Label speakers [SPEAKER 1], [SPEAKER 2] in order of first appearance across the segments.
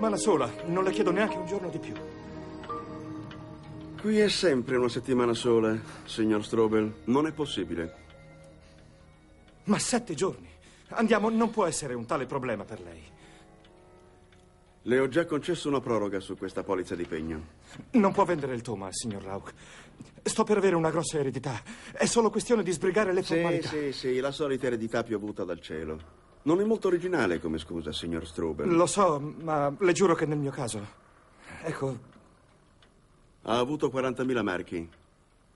[SPEAKER 1] settimana sola, non le chiedo neanche un giorno di più.
[SPEAKER 2] Qui è sempre una settimana sola, signor Strobel. Non è possibile.
[SPEAKER 1] Ma sette giorni. Andiamo, non può essere un tale problema per lei.
[SPEAKER 2] Le ho già concesso una proroga su questa polizza di pegno.
[SPEAKER 1] Non può vendere il Thomas, signor Rauch. Sto per avere una grossa eredità. È solo questione di sbrigare le
[SPEAKER 2] Sì,
[SPEAKER 1] formalità.
[SPEAKER 2] sì, sì, la solita eredità piovuta dal cielo. Non è molto originale come scusa, signor Strobel.
[SPEAKER 1] Lo so, ma le giuro che nel mio caso. Ecco,
[SPEAKER 2] Ha avuto 40.000 marchi.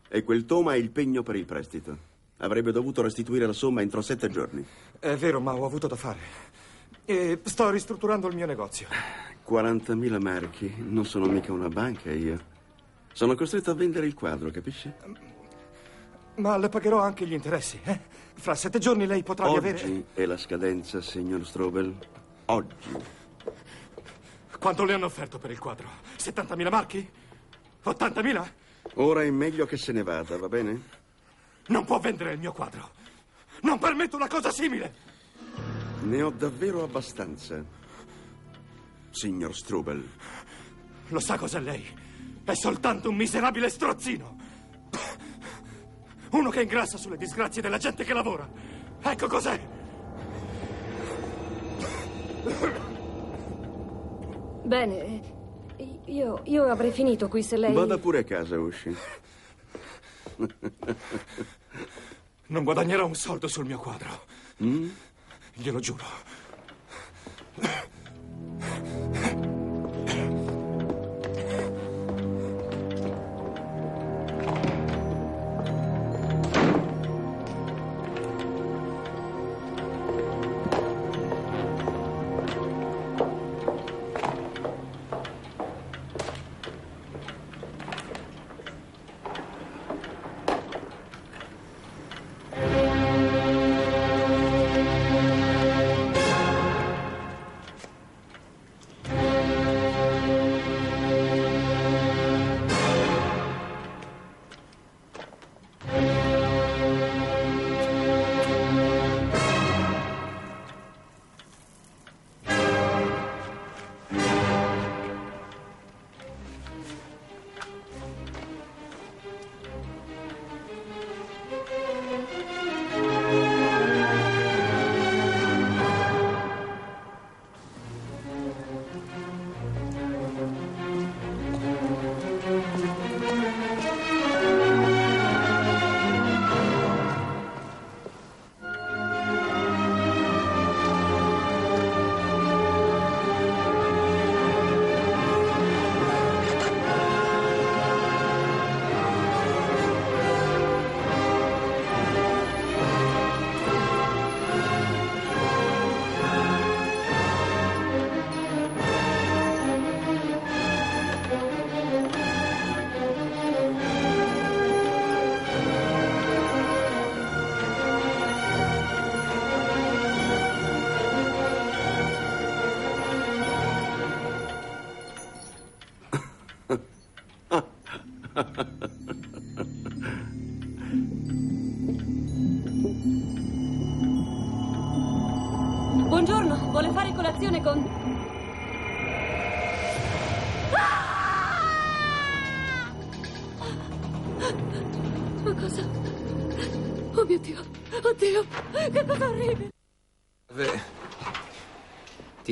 [SPEAKER 2] E quel toma è il pegno per il prestito. Avrebbe dovuto restituire la somma entro sette giorni.
[SPEAKER 1] è vero, ma ho avuto da fare. E sto ristrutturando il mio negozio.
[SPEAKER 2] 40.000 marchi. Non sono mica una banca io. Sono costretto a vendere il quadro, capisci?
[SPEAKER 1] Ma le pagherò anche gli interessi, eh? Fra sette giorni lei potrà riavere.
[SPEAKER 2] Oggi è la scadenza, signor Strobel. Oggi.
[SPEAKER 1] Quanto le hanno offerto per il quadro? 70.000 marchi? 80.000?
[SPEAKER 2] Ora è meglio che se ne vada, va bene?
[SPEAKER 1] Non può vendere il mio quadro. Non permetto una cosa simile.
[SPEAKER 2] Ne ho davvero abbastanza. Signor Strobel.
[SPEAKER 1] Lo sa cos'è lei? È soltanto un miserabile strozzino. Uno che ingrassa sulle disgrazie della gente che lavora. Ecco cos'è.
[SPEAKER 3] Bene, io, io avrei finito qui se lei...
[SPEAKER 2] Vada pure a casa, Usci.
[SPEAKER 1] Non guadagnerò un soldo sul mio quadro. Glielo giuro.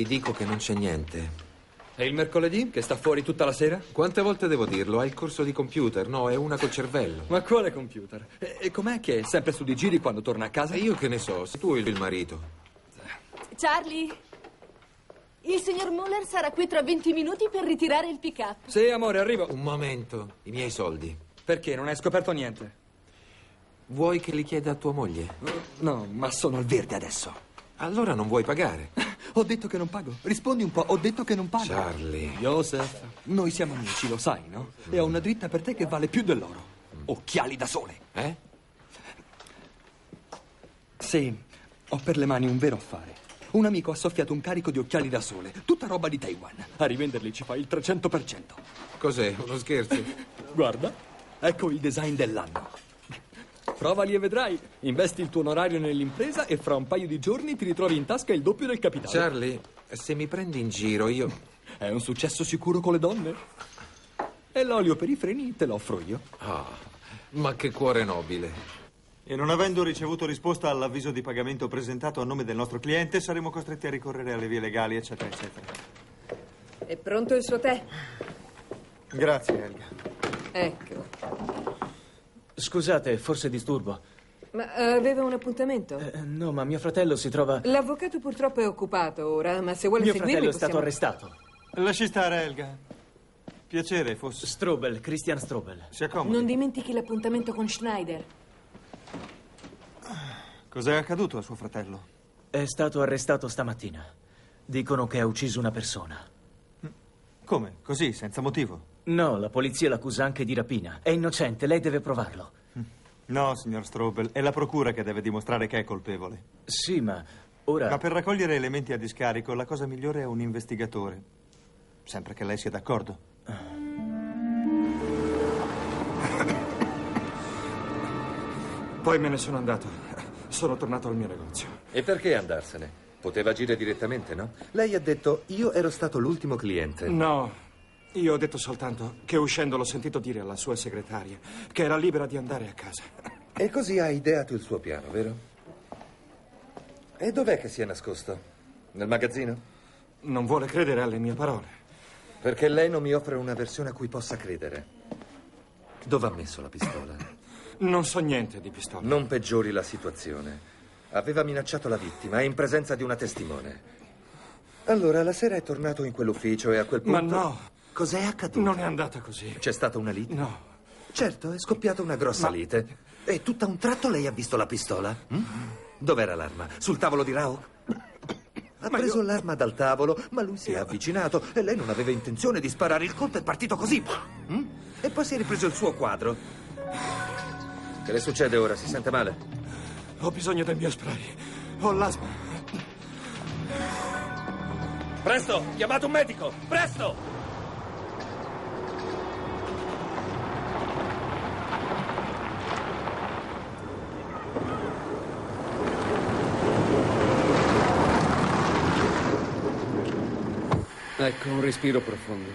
[SPEAKER 4] Ti dico che non c'è niente.
[SPEAKER 5] È il mercoledì che sta fuori tutta la sera?
[SPEAKER 4] Quante volte devo dirlo? Hai il corso di computer? No, è una col cervello.
[SPEAKER 5] Ma quale computer? E, e com'è che è sempre su di giri quando torna a casa?
[SPEAKER 4] E io che ne so, sei tu il marito.
[SPEAKER 6] Charlie, il signor Muller sarà qui tra 20 minuti per ritirare il pick-up.
[SPEAKER 5] Sì, amore, arrivo.
[SPEAKER 4] Un momento, i miei soldi.
[SPEAKER 5] Perché? Non hai scoperto niente?
[SPEAKER 4] Vuoi che li chieda a tua moglie?
[SPEAKER 5] No, ma sono al verde adesso.
[SPEAKER 4] Allora non vuoi pagare.
[SPEAKER 5] Ho detto che non pago. Rispondi un po', ho detto che non pago.
[SPEAKER 4] Charlie.
[SPEAKER 5] Joseph, noi siamo amici, lo sai, no? E ho una dritta per te che vale più dell'oro. Occhiali da sole.
[SPEAKER 4] Eh?
[SPEAKER 5] Sì, ho per le mani un vero affare. Un amico ha soffiato un carico di occhiali da sole, tutta roba di Taiwan. A rivenderli ci fa il 300%.
[SPEAKER 7] Cos'è? Uno scherzo?
[SPEAKER 5] Guarda, ecco il design dell'anno. Provali e vedrai. Investi il tuo onorario nell'impresa e fra un paio di giorni ti ritrovi in tasca il doppio del capitale.
[SPEAKER 7] Charlie, se mi prendi in giro, io.
[SPEAKER 5] È un successo sicuro con le donne. E l'olio per i freni te lo offro io.
[SPEAKER 7] Ah, ma che cuore nobile.
[SPEAKER 8] E non avendo ricevuto risposta all'avviso di pagamento presentato a nome del nostro cliente, saremo costretti a ricorrere alle vie legali, eccetera, eccetera.
[SPEAKER 6] È pronto il suo tè?
[SPEAKER 8] Grazie, Elga.
[SPEAKER 6] Ecco.
[SPEAKER 9] Scusate, forse disturbo.
[SPEAKER 6] Ma eh, aveva un appuntamento?
[SPEAKER 9] Eh, no, ma mio fratello si trova.
[SPEAKER 6] L'avvocato purtroppo è occupato ora, ma se vuole
[SPEAKER 9] Mio
[SPEAKER 6] seguirmi
[SPEAKER 9] fratello è stato
[SPEAKER 6] possiamo-
[SPEAKER 9] arrestato.
[SPEAKER 8] Lasci stare, Elga. Piacere, fosse.
[SPEAKER 9] Strobel, Christian Strobel.
[SPEAKER 8] Si accomodi.
[SPEAKER 3] Non dimentichi l'appuntamento con Schneider.
[SPEAKER 8] Cos'è accaduto a suo fratello?
[SPEAKER 9] È stato arrestato stamattina. Dicono che ha ucciso una persona.
[SPEAKER 8] Come? Così, senza motivo?
[SPEAKER 9] No, la polizia l'accusa anche di rapina. È innocente, lei deve provarlo.
[SPEAKER 8] No, signor Strobel, è la procura che deve dimostrare che è colpevole.
[SPEAKER 9] Sì, ma ora.
[SPEAKER 8] Ma per raccogliere elementi a discarico, la cosa migliore è un investigatore. Sempre che lei sia d'accordo.
[SPEAKER 1] Poi me ne sono andato. Sono tornato al mio negozio.
[SPEAKER 7] E perché andarsene? Poteva agire direttamente, no? Lei ha detto, io ero stato l'ultimo cliente.
[SPEAKER 1] No, io ho detto soltanto che uscendo l'ho sentito dire alla sua segretaria che era libera di andare a casa.
[SPEAKER 7] E così ha ideato il suo piano, vero? E dov'è che si è nascosto? Nel magazzino?
[SPEAKER 1] Non vuole credere alle mie parole.
[SPEAKER 7] Perché lei non mi offre una versione a cui possa credere. Dove ha messo la pistola?
[SPEAKER 1] Non so niente di pistola.
[SPEAKER 7] Non peggiori la situazione. Aveva minacciato la vittima in presenza di una testimone. Allora, la sera è tornato in quell'ufficio e a quel punto...
[SPEAKER 1] Ma no.
[SPEAKER 7] Cos'è accaduto?
[SPEAKER 1] Non è andata così.
[SPEAKER 7] C'è stata una lite?
[SPEAKER 1] No.
[SPEAKER 7] Certo, è scoppiata una grossa
[SPEAKER 1] Ma-
[SPEAKER 7] lite. E tutta un tratto lei ha visto la pistola? hm? Dov'era l'arma? Sul tavolo di Rao? Ha
[SPEAKER 1] Ma
[SPEAKER 7] preso
[SPEAKER 1] io-
[SPEAKER 7] l'arma dal tavolo, ma lui si è avvicinato e lei non aveva intenzione di sparare. Il colpo è partito così. hm? E poi si è ripreso il suo quadro. Che le succede ora? Si sente male?
[SPEAKER 1] Ho bisogno del mio spray. Ho l'asma.
[SPEAKER 9] Presto! Chiamate un medico! Presto!
[SPEAKER 10] Ecco, un respiro profondo.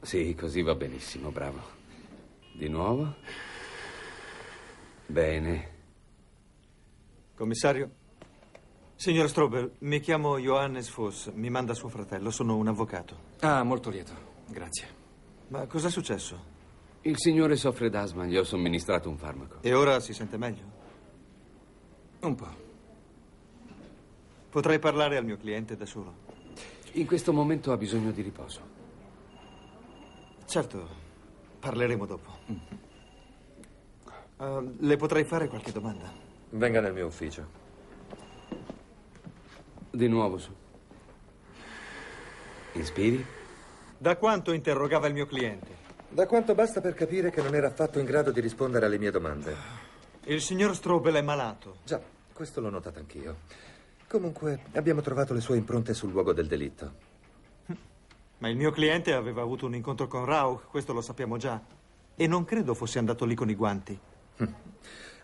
[SPEAKER 10] Sì, così va benissimo, bravo. Di nuovo? Bene.
[SPEAKER 8] Commissario? Signor Strobel, mi chiamo Johannes Voss. Mi manda suo fratello. Sono un avvocato.
[SPEAKER 1] Ah, molto lieto. Grazie.
[SPEAKER 8] Ma cos'è successo?
[SPEAKER 10] Il signore soffre d'asma, gli ho somministrato un farmaco.
[SPEAKER 8] E ora si sente meglio?
[SPEAKER 1] Un po'.
[SPEAKER 8] Potrei parlare al mio cliente da solo.
[SPEAKER 10] In questo momento ha bisogno di riposo.
[SPEAKER 8] Certo, parleremo dopo. Eh, le potrei fare qualche domanda?
[SPEAKER 7] Venga nel mio ufficio.
[SPEAKER 10] Di nuovo su. Inspiri.
[SPEAKER 8] Da quanto interrogava il mio cliente?
[SPEAKER 7] Da quanto basta per capire che non era affatto in grado di rispondere alle mie domande.
[SPEAKER 8] Il signor Strobel è malato.
[SPEAKER 7] Già, questo l'ho notato anch'io. Comunque, abbiamo trovato le sue impronte sul luogo del delitto.
[SPEAKER 8] Ma il mio cliente aveva avuto un incontro con Rauch, questo lo sappiamo già. E non credo fosse andato lì con i guanti.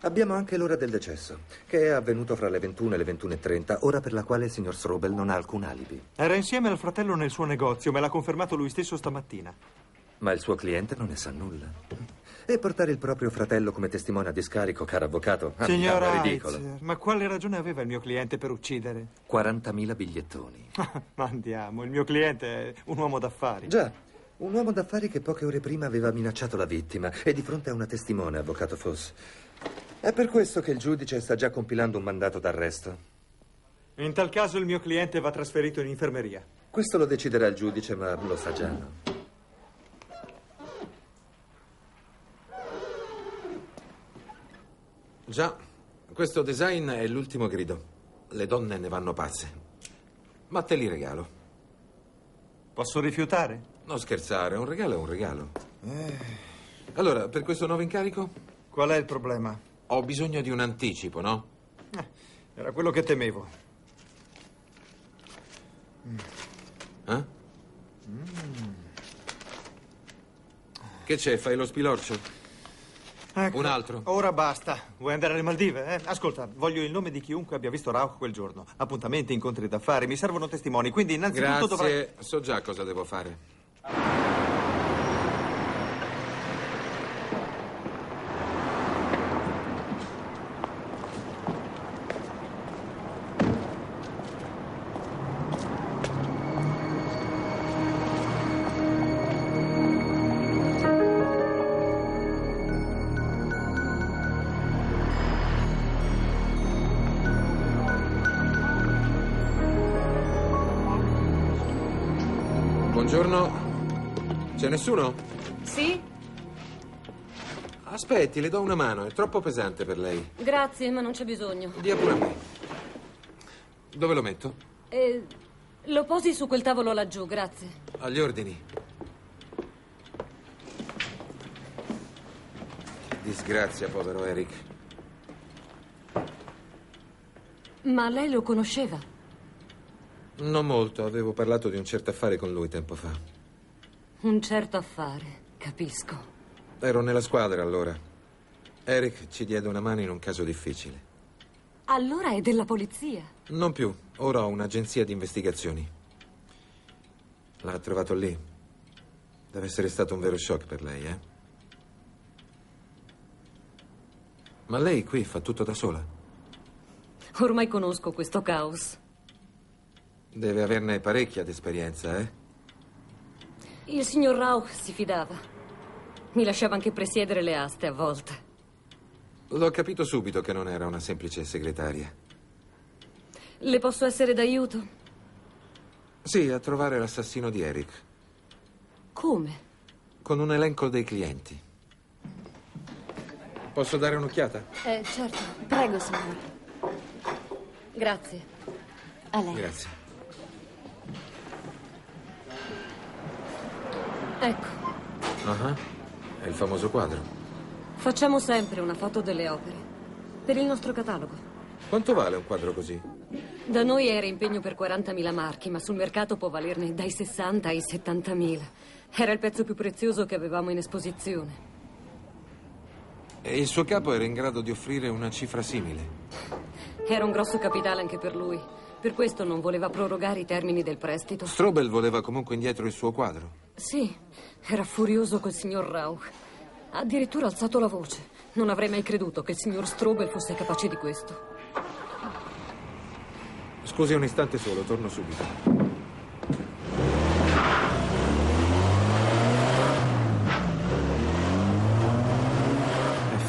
[SPEAKER 7] Abbiamo anche l'ora del decesso, che è avvenuto fra le 21 e le 21.30, ora per la quale il signor Strobel non ha alcun alibi.
[SPEAKER 8] Era insieme al fratello nel suo negozio, me l'ha confermato lui stesso stamattina.
[SPEAKER 7] Ma il suo cliente non ne sa nulla. E portare il proprio fratello come testimone a discarico, caro avvocato, a me
[SPEAKER 8] Signor
[SPEAKER 7] è ridicolo.
[SPEAKER 8] Heitzer, ma quale ragione aveva il mio cliente per uccidere?
[SPEAKER 7] 40.000 bigliettoni.
[SPEAKER 8] ma andiamo, il mio cliente è un uomo d'affari.
[SPEAKER 7] Già, un uomo d'affari che poche ore prima aveva minacciato la vittima e di fronte a una testimone, avvocato Foss. È per questo che il giudice sta già compilando un mandato d'arresto.
[SPEAKER 8] In tal caso il mio cliente va trasferito in infermeria.
[SPEAKER 7] Questo lo deciderà il giudice, ma lo sa già. Già, questo design è l'ultimo grido. Le donne ne vanno pazze. Ma te li regalo.
[SPEAKER 8] Posso rifiutare?
[SPEAKER 7] Non scherzare, un regalo è un regalo. Allora, per questo nuovo incarico
[SPEAKER 8] Qual è il problema?
[SPEAKER 7] ho bisogno di un anticipo, no?
[SPEAKER 8] Era quello che temevo.
[SPEAKER 4] Eh? Che c'è? Fai lo spilorcio?
[SPEAKER 8] Ecco.
[SPEAKER 4] Un altro?
[SPEAKER 8] Ora basta. Vuoi andare alle Maldive? Eh? Ascolta, voglio il nome di chiunque abbia visto Rauch quel giorno. Appuntamenti, incontri d'affari, mi servono testimoni, quindi innanzitutto
[SPEAKER 4] Grazie,
[SPEAKER 8] dovrai...
[SPEAKER 4] so già cosa devo fare. Buongiorno. C'è nessuno?
[SPEAKER 3] Sì?
[SPEAKER 4] Aspetti, le do una mano, è troppo pesante per lei.
[SPEAKER 3] Grazie, ma non c'è bisogno.
[SPEAKER 4] Dia pure a me. Dove lo metto?
[SPEAKER 3] Eh, lo posi su quel tavolo laggiù, grazie.
[SPEAKER 4] Agli ordini. Che disgrazia, povero Eric.
[SPEAKER 3] Ma lei lo conosceva?
[SPEAKER 4] Non molto, avevo parlato di un certo affare con lui tempo fa.
[SPEAKER 3] Un certo affare, capisco.
[SPEAKER 4] Ero nella squadra allora. Eric ci diede una mano in un caso difficile.
[SPEAKER 3] Allora è della polizia.
[SPEAKER 4] Non più, ora ho un'agenzia di investigazioni. L'ha trovato lì. Deve essere stato un vero shock per lei, eh? Ma lei qui fa tutto da sola.
[SPEAKER 3] Ormai conosco questo caos.
[SPEAKER 4] Deve averne parecchia d'esperienza, eh?
[SPEAKER 3] Il signor Rauch si fidava. Mi lasciava anche presiedere le aste a volte.
[SPEAKER 4] L'ho capito subito che non era una semplice segretaria.
[SPEAKER 3] Le posso essere d'aiuto?
[SPEAKER 4] Sì, a trovare l'assassino di Eric,
[SPEAKER 3] Come?
[SPEAKER 4] con un elenco dei clienti. Posso dare un'occhiata?
[SPEAKER 3] Eh, certo. Prego, signore. Grazie. A lei.
[SPEAKER 4] Grazie.
[SPEAKER 3] Ecco,
[SPEAKER 4] Ah, È il famoso quadro.
[SPEAKER 3] facciamo sempre una foto delle opere. Per il nostro catalogo.
[SPEAKER 4] Quanto vale un quadro così?
[SPEAKER 3] Da noi era impegno per 40.000 marchi, ma sul mercato può valerne dai 60 ai 70.000. Era il pezzo più prezioso che avevamo in esposizione.
[SPEAKER 4] E il suo capo era in grado di offrire una cifra simile.
[SPEAKER 3] Era un grosso capitale anche per lui. Per questo non voleva prorogare i termini del prestito.
[SPEAKER 4] Strobel voleva comunque indietro il suo quadro.
[SPEAKER 3] Sì, era furioso col signor Rauch. Ha addirittura alzato la voce. Non avrei mai creduto che il signor Strobel fosse capace di questo.
[SPEAKER 4] Scusi un istante solo, torno subito.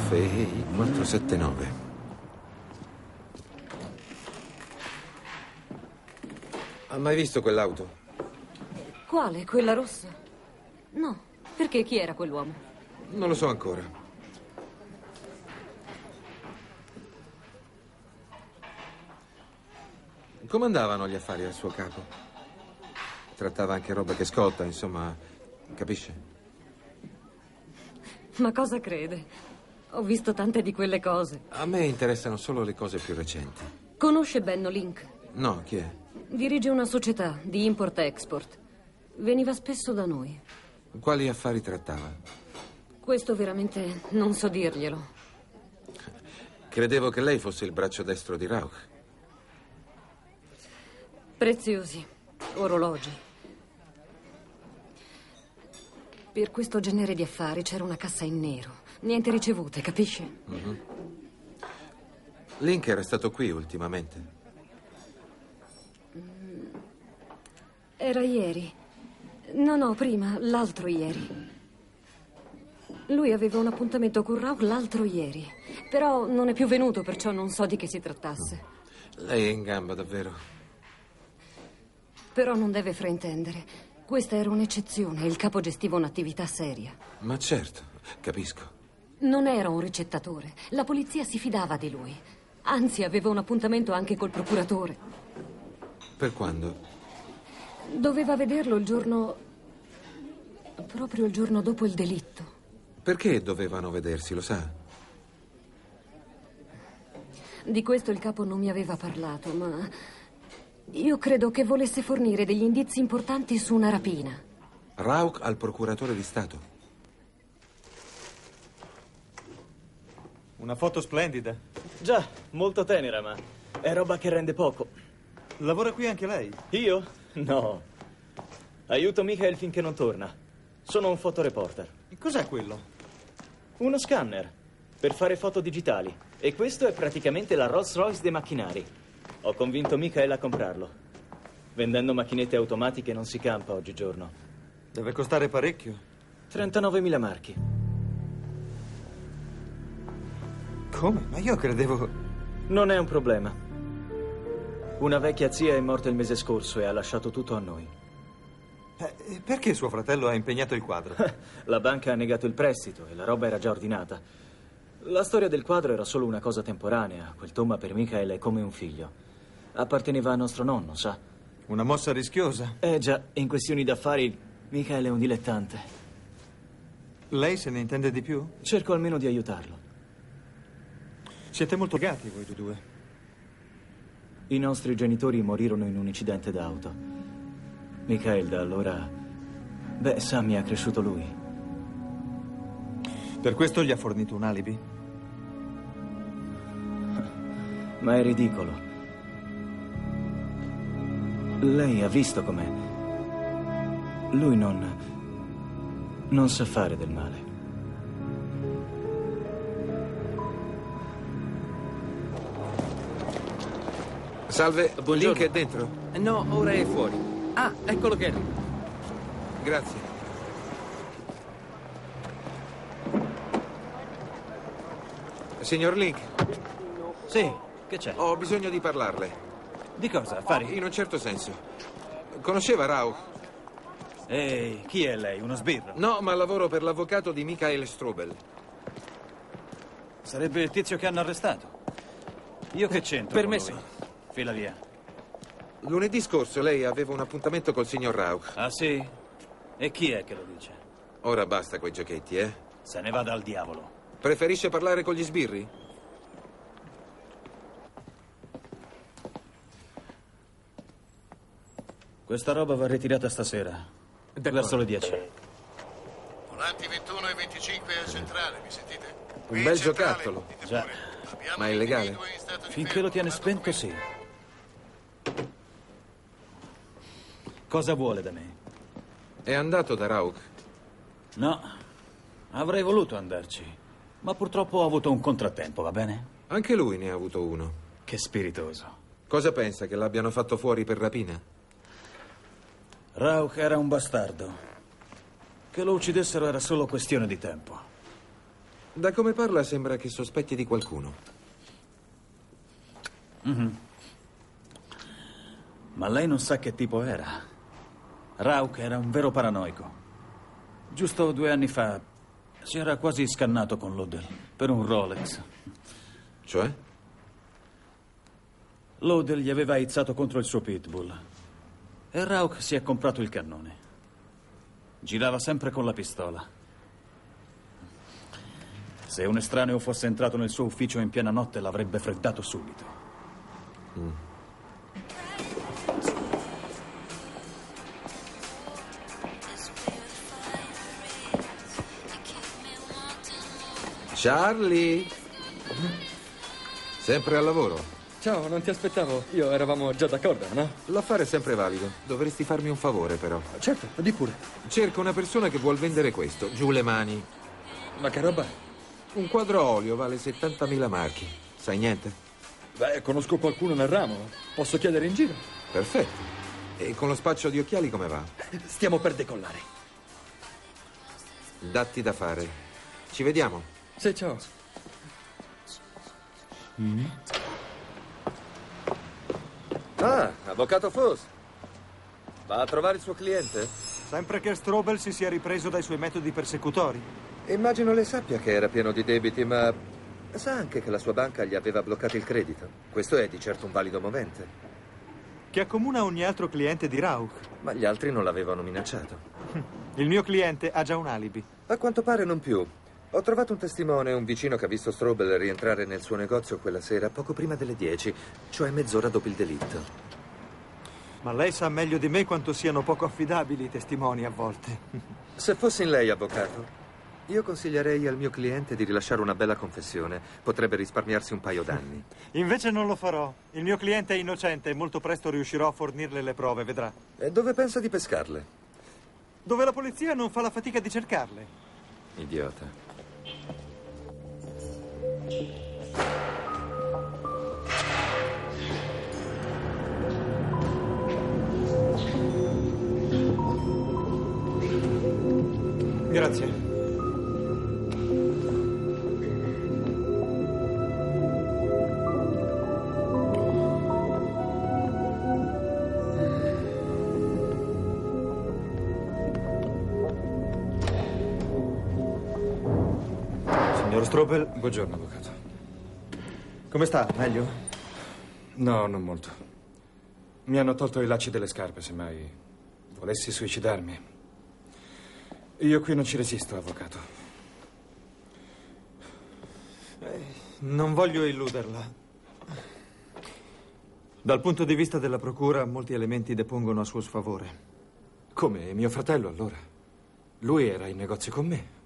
[SPEAKER 4] FEI 479. Ha mai visto quell'auto?
[SPEAKER 3] Quale? Quella rossa? No. Perché chi era quell'uomo?
[SPEAKER 4] Non lo so ancora. Come andavano gli affari al suo capo? Trattava anche roba che scotta, insomma, capisce?
[SPEAKER 3] Ma cosa crede? Ho visto tante di quelle cose.
[SPEAKER 4] A me interessano solo le cose più recenti.
[SPEAKER 3] Conosce Benno Link?
[SPEAKER 4] No, chi è?
[SPEAKER 3] Dirige una società di import-export. Veniva spesso da noi.
[SPEAKER 4] Quali affari trattava?
[SPEAKER 3] Questo veramente non so dirglielo.
[SPEAKER 4] Credevo che lei fosse il braccio destro di Rauch.
[SPEAKER 3] Preziosi. Orologi. Per questo genere di affari c'era una cassa in nero. Niente ricevute, capisce?
[SPEAKER 4] Link era stato qui ultimamente.
[SPEAKER 3] Era ieri. No, no, prima, l'altro ieri. Lui aveva un appuntamento con Rauch l'altro ieri. Però non è più venuto, perciò non so di che si trattasse.
[SPEAKER 4] Lei è in gamba, davvero.
[SPEAKER 3] Però non deve fraintendere. Questa era un'eccezione. Il capo gestiva un'attività seria.
[SPEAKER 4] Ma certo, capisco.
[SPEAKER 3] Non era un ricettatore. La polizia si fidava di lui. Anzi, aveva un appuntamento anche col procuratore.
[SPEAKER 4] Per quando?
[SPEAKER 3] Doveva vederlo il giorno. proprio il giorno dopo il delitto.
[SPEAKER 4] Perché dovevano vedersi, lo sa?
[SPEAKER 3] Di questo il capo non mi aveva parlato, ma Io credo che volesse fornire degli indizi importanti su una rapina.
[SPEAKER 4] Rauch al procuratore di Stato.
[SPEAKER 8] Una foto splendida.
[SPEAKER 9] Già, molto tenera, ma è roba che rende poco.
[SPEAKER 8] Lavora qui anche lei?
[SPEAKER 9] Io? No. Aiuto Michael finché non torna. Sono un fotoreporter.
[SPEAKER 8] Cos'è quello?
[SPEAKER 9] Uno scanner per fare foto digitali. E questo è praticamente la Rolls Royce dei macchinari. Ho convinto Michael a comprarlo. Vendendo macchinette automatiche non si campa oggigiorno.
[SPEAKER 8] Deve costare parecchio.
[SPEAKER 9] 39.000 marchi.
[SPEAKER 8] Come? Ma io credevo...
[SPEAKER 9] Non è un problema. Una vecchia zia è morta il mese scorso e ha lasciato tutto a noi.
[SPEAKER 8] Eh, perché suo fratello ha impegnato il quadro?
[SPEAKER 9] La banca ha negato il prestito e la roba era già ordinata. La storia del quadro era solo una cosa temporanea. Quel tomma per Michael è come un figlio. Apparteneva a nostro nonno, sa?
[SPEAKER 8] Una mossa rischiosa.
[SPEAKER 9] Eh già, in questioni d'affari Michael è un dilettante.
[SPEAKER 8] Lei se ne intende di più?
[SPEAKER 9] Cerco almeno di aiutarlo.
[SPEAKER 8] Siete molto legati voi due.
[SPEAKER 9] I nostri genitori morirono in un incidente d'auto. Michael da allora... Beh, Sammy ha cresciuto lui.
[SPEAKER 8] Per questo gli ha fornito un alibi?
[SPEAKER 9] Ma è ridicolo. Lei ha visto com'è. Lui non... non sa fare del male.
[SPEAKER 4] Salve,
[SPEAKER 10] Buongiorno.
[SPEAKER 4] Link è dentro?
[SPEAKER 10] No, ora è fuori. Ah, eccolo che arriva.
[SPEAKER 4] Grazie. Signor Link,
[SPEAKER 11] Sì, che c'è?
[SPEAKER 4] ho bisogno di parlarle.
[SPEAKER 11] Di cosa? Affari?
[SPEAKER 4] In un certo senso. Conosceva Rauch?
[SPEAKER 11] Ehi, chi è lei? Uno sbirro?
[SPEAKER 4] No, ma lavoro per l'avvocato di Michael Strobel.
[SPEAKER 11] Sarebbe il tizio che hanno arrestato. Io che c'entro?
[SPEAKER 4] Permesso.
[SPEAKER 11] Fila via.
[SPEAKER 4] Lunedì scorso lei aveva un appuntamento col signor Rauch.
[SPEAKER 11] Ah, sì? E chi è che lo dice?
[SPEAKER 4] Ora basta quei giochetti, eh?
[SPEAKER 11] Se ne vada al diavolo.
[SPEAKER 4] Preferisce parlare con gli sbirri?
[SPEAKER 11] Questa roba va ritirata stasera. Verso le 10.
[SPEAKER 12] Volanti 21 e 25 al centrale, mi sentite?
[SPEAKER 4] Un bel giocattolo.
[SPEAKER 11] Già.
[SPEAKER 4] Ma è illegale?
[SPEAKER 11] Finché lo tiene spento, sì. Cosa vuole da me?
[SPEAKER 4] È andato da Rauch?
[SPEAKER 11] No, avrei voluto andarci, ma purtroppo ho avuto un contrattempo, va bene?
[SPEAKER 4] Anche lui ne ha avuto uno.
[SPEAKER 11] Che spiritoso.
[SPEAKER 4] Cosa pensa che l'abbiano fatto fuori per rapina?
[SPEAKER 11] Rauch era un bastardo. Che lo uccidessero era solo questione di tempo.
[SPEAKER 4] Da come parla sembra che sospetti di qualcuno.
[SPEAKER 11] Mhm. Ma lei non sa che tipo era. Rauch era un vero paranoico. Giusto due anni fa si era quasi scannato con Lodel per un Rolex.
[SPEAKER 4] Cioè?
[SPEAKER 11] Lodel gli aveva aizzato contro il suo pitbull. E Rauch si è comprato il cannone. Girava sempre con la pistola. Se un estraneo fosse entrato nel suo ufficio in piena notte l'avrebbe freddato subito.
[SPEAKER 4] Charlie! Sempre al lavoro?
[SPEAKER 5] Ciao, non ti aspettavo. Io eravamo già d'accordo, no?
[SPEAKER 4] L'affare è sempre valido. Dovresti farmi un favore, però.
[SPEAKER 5] Certo, di pure.
[SPEAKER 4] Cerco una persona che vuol vendere questo. Giù le mani.
[SPEAKER 5] Ma che roba?
[SPEAKER 4] Un quadro a olio vale 70.000 marchi. Sai niente?
[SPEAKER 5] Beh, conosco qualcuno nel ramo. Posso chiedere in giro?
[SPEAKER 4] Perfetto. E con lo spaccio di occhiali come va?
[SPEAKER 5] Stiamo per decollare.
[SPEAKER 4] Datti da fare. Ci vediamo.
[SPEAKER 5] Sì, ciao.
[SPEAKER 7] Ah, avvocato Foss. Va a trovare il suo cliente?
[SPEAKER 8] Sempre che Strobel si sia ripreso dai suoi metodi persecutori.
[SPEAKER 7] Immagino lei sappia che era pieno di debiti, ma sa anche che la sua banca gli aveva bloccato il credito. Questo è di certo un valido movente.
[SPEAKER 8] Che accomuna ogni altro cliente di Rauch.
[SPEAKER 7] Ma gli altri non l'avevano minacciato.
[SPEAKER 8] Il mio cliente ha già un alibi.
[SPEAKER 7] A quanto pare non più. Ho trovato un testimone, un vicino che ha visto Strobel rientrare nel suo negozio quella sera, poco prima delle 10, cioè mezz'ora dopo il delitto.
[SPEAKER 8] Ma lei sa meglio di me quanto siano poco affidabili i testimoni a volte.
[SPEAKER 7] Se fossi in lei, avvocato, io consiglierei al mio cliente di rilasciare una bella confessione. Potrebbe risparmiarsi un paio d'anni.
[SPEAKER 8] Invece non lo farò. Il mio cliente è innocente e molto presto riuscirò a fornirle le prove, vedrà.
[SPEAKER 7] E dove pensa di pescarle?
[SPEAKER 8] Dove la polizia non fa la fatica di cercarle.
[SPEAKER 7] Idiota.
[SPEAKER 8] Grazie. Strobel,
[SPEAKER 1] Buongiorno, avvocato.
[SPEAKER 8] come sta? Meglio?
[SPEAKER 1] No, non molto. Mi hanno tolto i lacci delle scarpe, se mai volessi suicidarmi. Io qui non ci resisto, avvocato.
[SPEAKER 8] Non voglio illuderla. Dal punto di vista della procura, molti elementi depongono a suo sfavore.
[SPEAKER 1] Come mio fratello, allora? Lui era in negozio con me.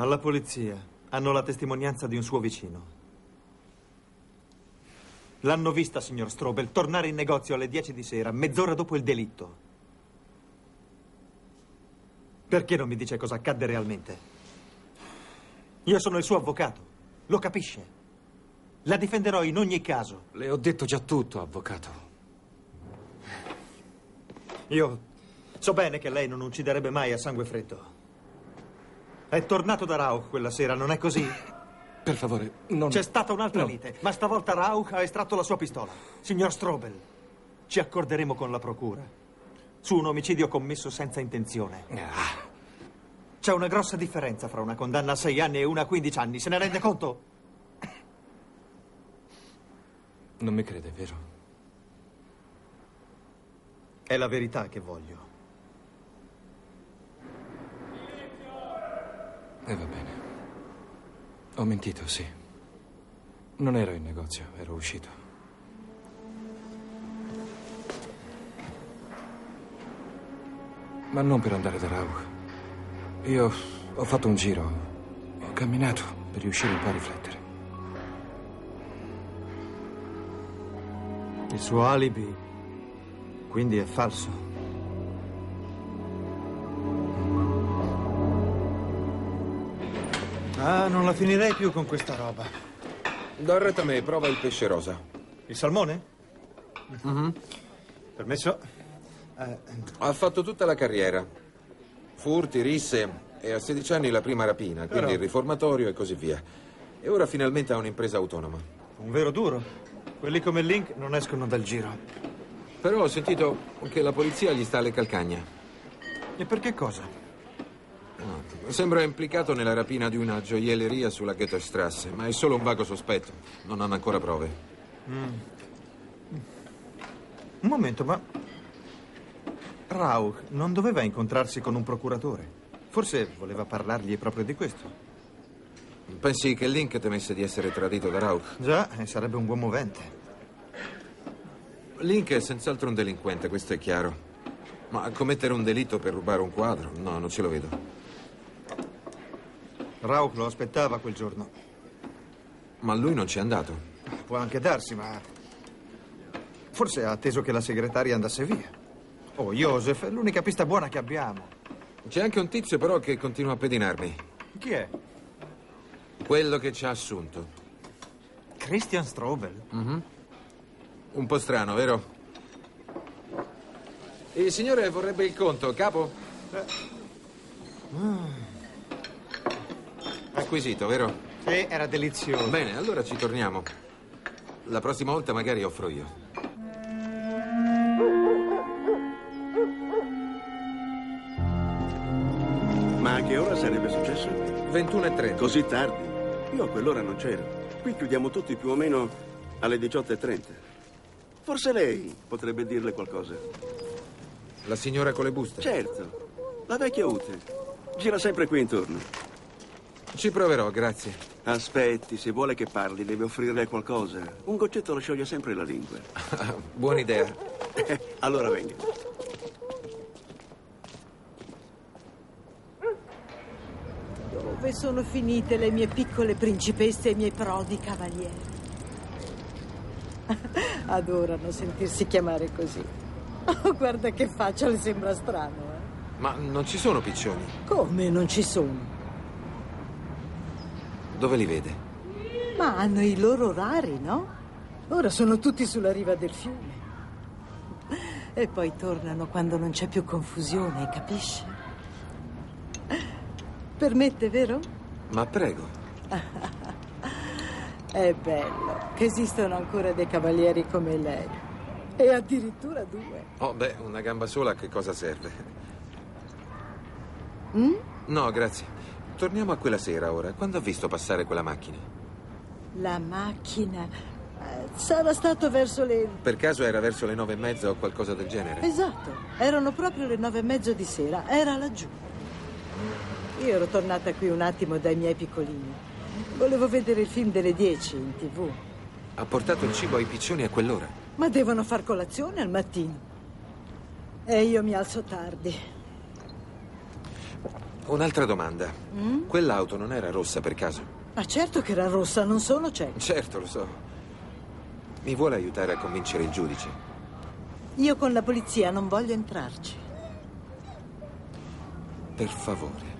[SPEAKER 8] Alla polizia hanno la testimonianza di un suo vicino. L'hanno vista, signor Strobel, tornare in negozio alle 10 di sera, mezz'ora dopo il delitto. Perché non mi dice cosa accadde realmente? Io sono il suo avvocato, lo capisce? La difenderò in ogni caso.
[SPEAKER 1] Le ho detto già tutto, avvocato.
[SPEAKER 8] Io so bene che lei non ucciderebbe mai a sangue freddo. È tornato da Rauch quella sera, non è così?
[SPEAKER 1] Per favore, non...
[SPEAKER 8] C'è stata un'altra
[SPEAKER 1] No.
[SPEAKER 8] lite, ma stavolta Rauch ha estratto la sua pistola. Signor Strobel, ci accorderemo con la procura su un omicidio commesso senza intenzione.
[SPEAKER 1] Ah,
[SPEAKER 8] C'è una grossa differenza fra una condanna a 6 anni e una a 15 anni, se ne rende conto?
[SPEAKER 1] non mi crede, vero?
[SPEAKER 8] È la verità che voglio.
[SPEAKER 1] E va bene. Ho mentito, sì. Non ero in negozio, ero uscito. Ma non per andare da Rauch. Io ho fatto un giro. Ho camminato per riuscire un po' a riflettere.
[SPEAKER 8] Il suo alibi quindi è falso. Ah, non la finirei più con questa roba.
[SPEAKER 4] Do retta a me, prova il pesce rosa.
[SPEAKER 8] Il salmone? Permesso? Eh,
[SPEAKER 4] Ha fatto tutta la carriera. Furti, risse e a 16 anni la prima rapina, quindi
[SPEAKER 8] Però-
[SPEAKER 4] il riformatorio e così via. E ora finalmente ha un'impresa autonoma.
[SPEAKER 8] un vero duro. Quelli come Link non escono dal giro.
[SPEAKER 4] Però ho sentito che la polizia gli sta alle calcagna.
[SPEAKER 8] E per che cosa?
[SPEAKER 4] Sembra implicato nella rapina di una gioielleria sulla Goethestrasse, ma è solo un vago sospetto. Non hanno ancora prove.
[SPEAKER 8] Un momento, ma... Rauch non doveva incontrarsi con un procuratore. Forse voleva parlargli proprio di questo.
[SPEAKER 4] Pensi che Link temesse di essere tradito da Rauch?
[SPEAKER 8] Già, e sarebbe un buon movente.
[SPEAKER 4] Link è senz'altro un delinquente, questo è chiaro. Ma commettere un delitto per rubare un quadro? No, non ce lo vedo.
[SPEAKER 8] Rauch lo aspettava quel giorno.
[SPEAKER 4] Ma lui non ci è andato.
[SPEAKER 8] Può anche darsi, ma... Forse ha atteso che la segretaria andasse via. Oh, Joseph, è l'unica pista buona che abbiamo.
[SPEAKER 4] C'è anche un tizio però che continua a pedinarmi.
[SPEAKER 8] Chi è?
[SPEAKER 4] Quello che ci ha assunto.
[SPEAKER 8] Christian Strobel.
[SPEAKER 4] Un po' strano, vero? Il signore vorrebbe il conto, capo? Acquisito, vero?
[SPEAKER 8] Sì, era delizioso.
[SPEAKER 4] Bene, allora ci torniamo. La prossima volta magari offro io.
[SPEAKER 2] Ma a che ora sarebbe successo?
[SPEAKER 4] 21.30.
[SPEAKER 2] Così tardi? Io a quell'ora non c'ero. Qui chiudiamo tutti più o meno alle 18.30. Forse lei potrebbe dirle qualcosa.
[SPEAKER 4] La signora con le buste?
[SPEAKER 2] Certo, la vecchia Ute. Gira sempre qui intorno.
[SPEAKER 4] Ci proverò, grazie.
[SPEAKER 2] Aspetti, se vuole che parli, deve offrirle qualcosa. Un goccetto lo scioglie sempre la lingua.
[SPEAKER 4] Buona idea.
[SPEAKER 2] allora venga.
[SPEAKER 13] Dove sono finite le mie piccole principesse e i miei prodi cavalieri? Adorano sentirsi chiamare così. Oh, guarda che faccia, le sembra strano, eh?
[SPEAKER 4] Ma non ci sono piccioni.
[SPEAKER 13] Come non ci sono?
[SPEAKER 4] Dove li vede?
[SPEAKER 13] Ma hanno i loro orari, no? Ora sono tutti sulla riva del fiume. E poi tornano quando non c'è più confusione, capisce? Permette, vero?
[SPEAKER 4] Ma prego.
[SPEAKER 13] È bello che esistano ancora dei cavalieri come lei. E addirittura due.
[SPEAKER 4] Oh, beh, una gamba sola a che cosa serve?
[SPEAKER 13] Mm?
[SPEAKER 4] No, grazie. Torniamo a quella sera ora. Quando ha visto passare quella macchina?
[SPEAKER 13] La macchina. eh, Sarà stato verso le.
[SPEAKER 4] Per caso era verso le nove e mezza o qualcosa del genere?
[SPEAKER 13] Esatto, erano proprio le nove e mezzo di sera, era laggiù. Io ero tornata qui un attimo dai miei piccolini. Volevo vedere il film delle dieci in tv,
[SPEAKER 4] Ha portato il cibo ai piccioni a quell'ora.
[SPEAKER 13] ma devono far colazione al mattino. E io mi alzo tardi.
[SPEAKER 4] Un'altra domanda.
[SPEAKER 13] Mm?
[SPEAKER 4] Quell'auto non era rossa per caso?
[SPEAKER 13] Ma certo che era rossa, non sono cieca.
[SPEAKER 4] Certo, lo so. Mi vuole aiutare a convincere il giudice?
[SPEAKER 13] Io con la polizia non voglio entrarci.
[SPEAKER 4] Per favore.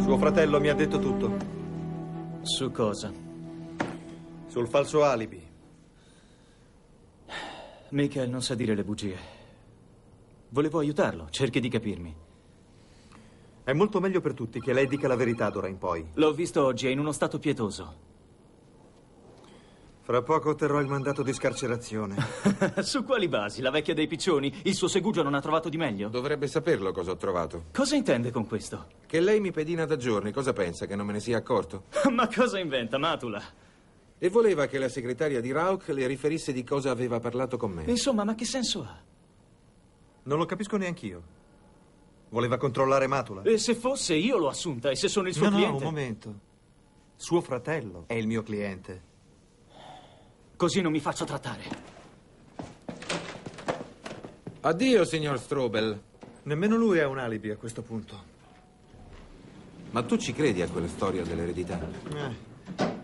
[SPEAKER 8] Suo fratello mi ha detto tutto.
[SPEAKER 9] Su cosa?
[SPEAKER 8] Sul falso alibi.
[SPEAKER 9] Michael non sa dire le bugie. Volevo aiutarlo, cerchi di capirmi.
[SPEAKER 8] È molto meglio per tutti che lei dica la verità d'ora in poi.
[SPEAKER 9] L'ho visto oggi, è in uno stato pietoso.
[SPEAKER 8] Fra poco otterrò il mandato di scarcerazione.
[SPEAKER 9] Su quali basi? La vecchia dei piccioni? Il suo segugio non ha trovato di meglio?
[SPEAKER 4] Dovrebbe saperlo cosa ho trovato.
[SPEAKER 9] Cosa intende con questo?
[SPEAKER 4] Che lei mi pedina da giorni, cosa pensa? Che non me ne sia accorto?
[SPEAKER 9] Ma cosa inventa, Matula?
[SPEAKER 4] E voleva che la segretaria di Rauch le riferisse di cosa aveva parlato con me.
[SPEAKER 9] Insomma, ma che senso ha?
[SPEAKER 8] Non lo capisco neanch'io. Voleva controllare Matula.
[SPEAKER 9] E se fosse io l'ho assunta e se sono il suo
[SPEAKER 8] no,
[SPEAKER 9] cliente?
[SPEAKER 8] no, un momento. Suo fratello è il mio cliente.
[SPEAKER 9] Così non mi faccio trattare.
[SPEAKER 4] Addio, signor Strobel.
[SPEAKER 8] Nemmeno lui ha un alibi a questo punto.
[SPEAKER 4] Ma tu ci credi a quella storia dell'eredità?
[SPEAKER 8] Eh.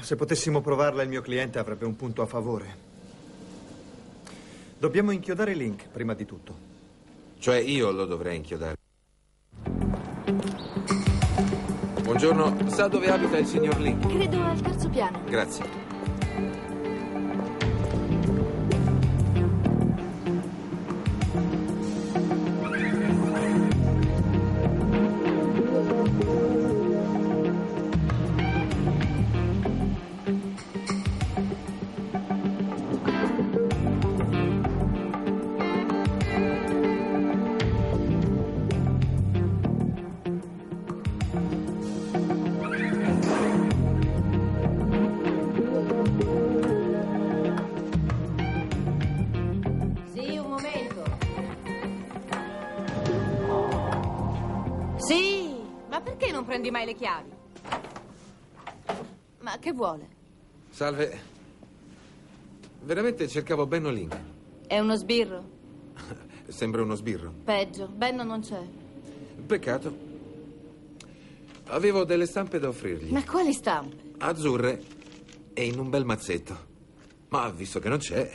[SPEAKER 8] Se potessimo provarla, il mio cliente avrebbe un punto a favore. Dobbiamo inchiodare Link prima di tutto.
[SPEAKER 4] Cioè io lo dovrei inchiodare. Buongiorno, sa dove abita il signor Link?
[SPEAKER 6] Credo al terzo piano.
[SPEAKER 4] Grazie.
[SPEAKER 14] Prendi mai le chiavi? Ma che vuole?
[SPEAKER 4] Salve. Veramente cercavo Benno Link.
[SPEAKER 14] È uno sbirro?
[SPEAKER 4] Sembra uno sbirro.
[SPEAKER 14] Peggio, Benno non c'è.
[SPEAKER 4] Peccato. Avevo delle stampe da offrirgli.
[SPEAKER 14] Ma quali stampe?
[SPEAKER 4] Azzurre e in un bel mazzetto. Ma visto che non c'è,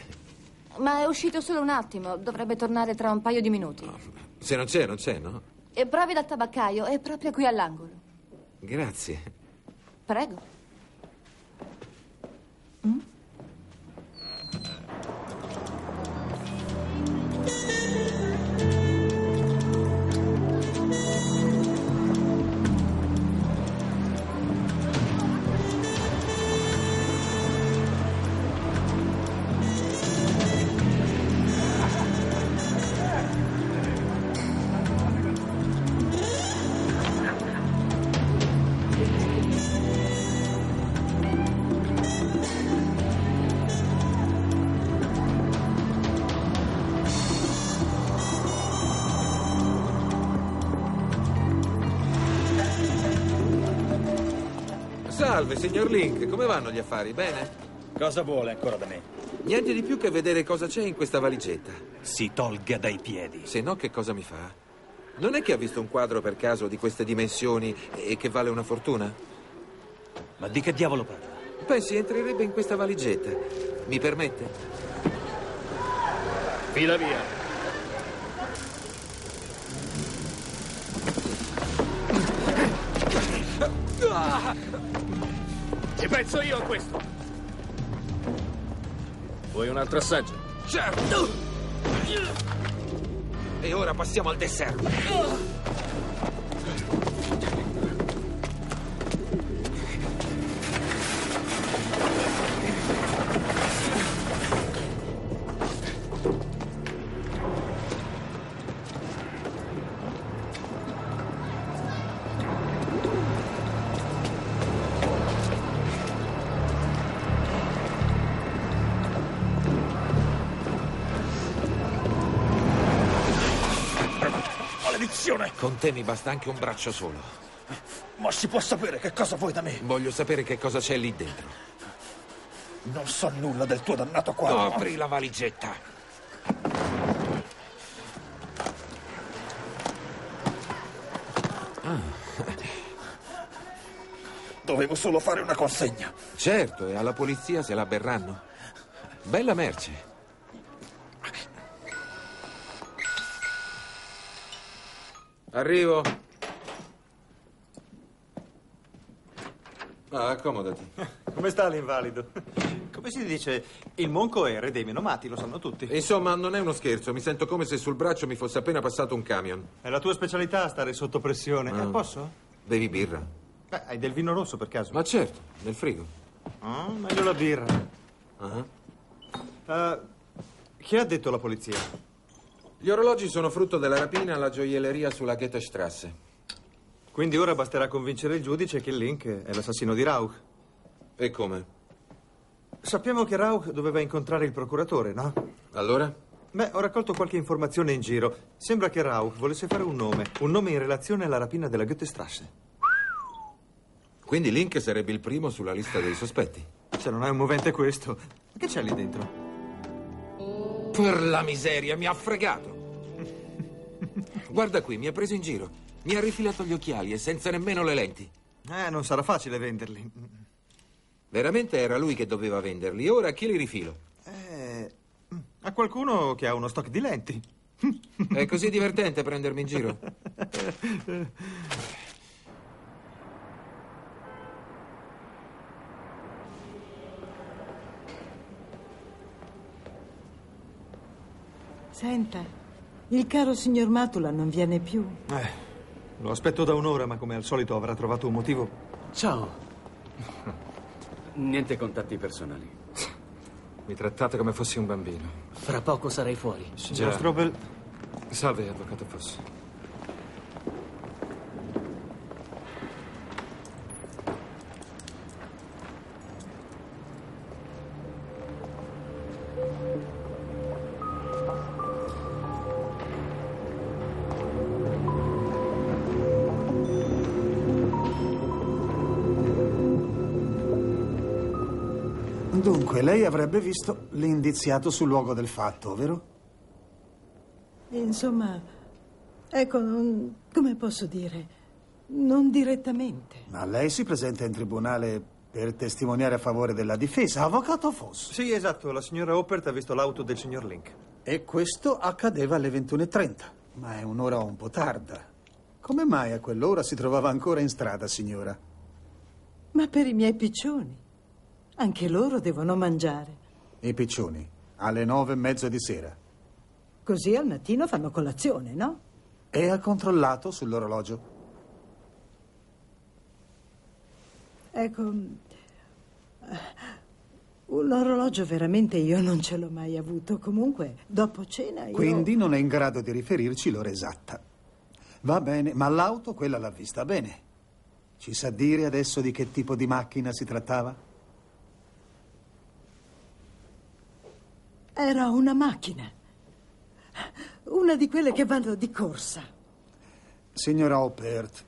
[SPEAKER 14] Ma è uscito solo un attimo, dovrebbe tornare tra un paio di minuti.
[SPEAKER 4] se non c'è, non c'è, no?
[SPEAKER 14] E provi dal tabaccaio, è proprio qui all'angolo.
[SPEAKER 4] Grazie.
[SPEAKER 14] Prego.
[SPEAKER 4] Salve, signor Link, come vanno gli affari? Bene?
[SPEAKER 11] Cosa vuole ancora da me?
[SPEAKER 4] Niente di più che vedere cosa c'è in questa valigetta.
[SPEAKER 11] Si tolga dai piedi.
[SPEAKER 4] Se no, che cosa mi fa? Non è che ha visto un quadro per caso di queste dimensioni e che vale una fortuna?
[SPEAKER 11] Ma di che diavolo parla?
[SPEAKER 4] Pensi entrerebbe in questa valigetta. Mi permette?
[SPEAKER 9] Fila via. Ci penso io a questo. Vuoi un altro assaggio?
[SPEAKER 4] Certo! E ora passiamo al dessert. Te mi basta anche un braccio solo.
[SPEAKER 11] Ma si può sapere che cosa vuoi da me?
[SPEAKER 4] Voglio sapere che cosa c'è lì dentro.
[SPEAKER 11] Non so nulla del tuo dannato quadro.
[SPEAKER 4] Apri la valigetta.
[SPEAKER 11] Dovevo solo fare una consegna.
[SPEAKER 4] Certo, e alla polizia se la berranno. Bella merce. Arrivo. Ah, accomodati.
[SPEAKER 8] Come sta l'invalido? Come si dice, il monco è re dei menomati, lo sanno tutti.
[SPEAKER 4] Insomma, non è uno scherzo. Mi sento come se sul braccio mi fosse appena passato un camion.
[SPEAKER 8] È la tua specialità stare sotto pressione.
[SPEAKER 4] Ah.
[SPEAKER 8] Eh, posso?
[SPEAKER 4] Bevi birra?
[SPEAKER 8] Beh, hai del vino rosso per caso?
[SPEAKER 4] Ma certo, nel frigo.
[SPEAKER 8] Ah, meglio la birra.
[SPEAKER 4] Ah.
[SPEAKER 8] Eh, che ha detto la polizia?
[SPEAKER 4] Gli orologi sono frutto della rapina alla gioielleria sulla Goethestrasse.
[SPEAKER 8] Quindi ora basterà convincere il giudice che Link è l'assassino di Rauch.
[SPEAKER 4] E come?
[SPEAKER 8] Sappiamo che Rauch doveva incontrare il procuratore, no?
[SPEAKER 4] Allora?
[SPEAKER 8] Beh, ho raccolto qualche informazione in giro. Sembra che Rauch volesse fare un nome. Un nome in relazione alla rapina della Goethestrasse.
[SPEAKER 4] Quindi Link sarebbe il primo sulla lista dei sospetti.
[SPEAKER 8] Se non è un movente questo, che c'è lì dentro?
[SPEAKER 4] Per la miseria, mi ha fregato. Guarda qui, mi ha preso in giro. Mi ha rifilato gli occhiali e senza nemmeno le lenti.
[SPEAKER 8] Eh, non sarà facile venderli.
[SPEAKER 4] Veramente era lui che doveva venderli. Ora a chi li rifilo?
[SPEAKER 8] Eh, a qualcuno che ha uno stock di lenti.
[SPEAKER 4] È così divertente prendermi in giro.
[SPEAKER 13] Senta, il caro signor Matula non viene più.
[SPEAKER 8] Eh, lo aspetto da un'ora, ma come al solito avrà trovato un motivo.
[SPEAKER 10] Ciao. Niente contatti personali.
[SPEAKER 1] Mi trattate come fossi un bambino.
[SPEAKER 15] Fra poco sarai fuori.
[SPEAKER 8] Signor Strobel,
[SPEAKER 1] Salve, avvocato Foss.
[SPEAKER 16] Lei avrebbe visto l'indiziato sul luogo del fatto, vero?
[SPEAKER 13] Insomma, ecco, non- come posso dire? Non direttamente.
[SPEAKER 16] Ma lei si presenta in tribunale per testimoniare a favore della difesa, avvocato Foss.
[SPEAKER 8] Sì, esatto, la signora Oppert ha visto l'auto del signor Link.
[SPEAKER 16] E questo accadeva alle 21.30, ma è un'ora un po' tarda. Come mai a quell'ora si trovava ancora in strada, signora?
[SPEAKER 13] Ma per i miei piccioni. Anche loro devono mangiare.
[SPEAKER 16] I piccioni, alle nove e mezza di sera.
[SPEAKER 13] Così al mattino fanno colazione, no?
[SPEAKER 16] E ha controllato sull'orologio?
[SPEAKER 13] Ecco, eh, un orologio veramente io non ce l'ho mai avuto. Comunque, dopo cena io...
[SPEAKER 16] Quindi non è in grado di riferirci l'ora esatta. Va bene, ma l'auto quella l'ha vista bene. Ci sa dire adesso di che tipo di macchina si trattava?
[SPEAKER 13] Era una macchina. Una di quelle che vanno di corsa.
[SPEAKER 16] Signora Oppert,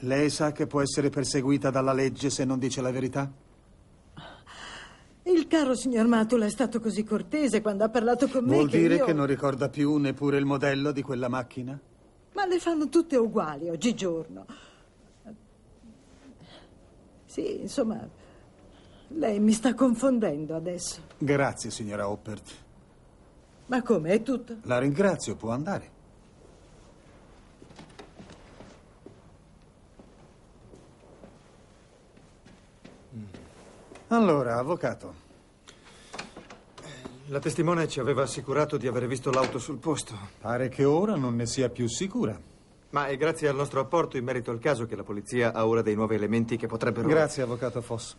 [SPEAKER 16] Lei sa che può essere perseguita dalla legge se non dice la verità?
[SPEAKER 13] Il caro signor Matula è stato così cortese quando ha parlato con me
[SPEAKER 16] Vuol
[SPEAKER 13] che
[SPEAKER 16] dire
[SPEAKER 13] io-
[SPEAKER 16] che non ricorda più neppure il modello di quella macchina?
[SPEAKER 13] Ma le fanno tutte uguali oggigiorno. Sì, insomma, lei mi sta confondendo adesso.
[SPEAKER 16] Grazie, signora Hoppert.
[SPEAKER 13] Ma come, è tutto?
[SPEAKER 16] La ringrazio, può andare. Allora, avvocato.
[SPEAKER 8] La testimone ci aveva assicurato di aver visto l'auto sul posto.
[SPEAKER 16] Pare che ora non ne sia più sicura.
[SPEAKER 8] Ma è grazie al nostro apporto in merito al caso che la polizia ha ora dei nuovi elementi che potrebbero...
[SPEAKER 16] Grazie, avvocato Foss.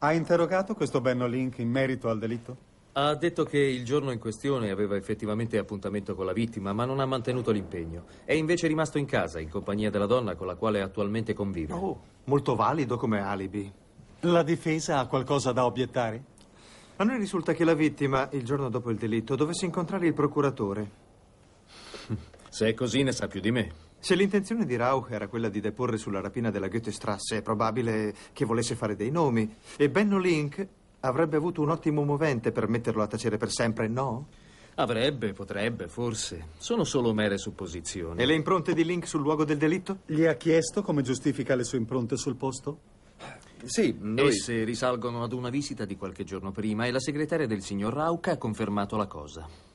[SPEAKER 16] Ha interrogato questo Benno Link in merito al delitto?
[SPEAKER 15] Ha detto che il giorno in questione aveva effettivamente appuntamento con la vittima, ma non ha mantenuto l'impegno. È invece rimasto in casa, in compagnia della donna con la quale attualmente convive.
[SPEAKER 8] Oh, molto valido come alibi.
[SPEAKER 16] La difesa ha qualcosa da obiettare?
[SPEAKER 8] A noi risulta che la vittima, il giorno dopo il delitto, dovesse incontrare il procuratore.
[SPEAKER 15] Se è così, ne sa più di me.
[SPEAKER 8] Se l'intenzione di Rauch era quella di deporre sulla rapina della Goethestrasse, è probabile che volesse fare dei nomi. E Benno Link avrebbe avuto un ottimo movente per metterlo a tacere per sempre, no?
[SPEAKER 15] Avrebbe, potrebbe, forse. Sono solo mere supposizioni.
[SPEAKER 8] E le impronte di Link sul luogo del delitto?
[SPEAKER 16] Gli ha chiesto come giustifica le sue impronte sul posto?
[SPEAKER 15] Sì, Esse risalgono ad una visita di qualche giorno prima e la segretaria del signor Rauca ha confermato la cosa.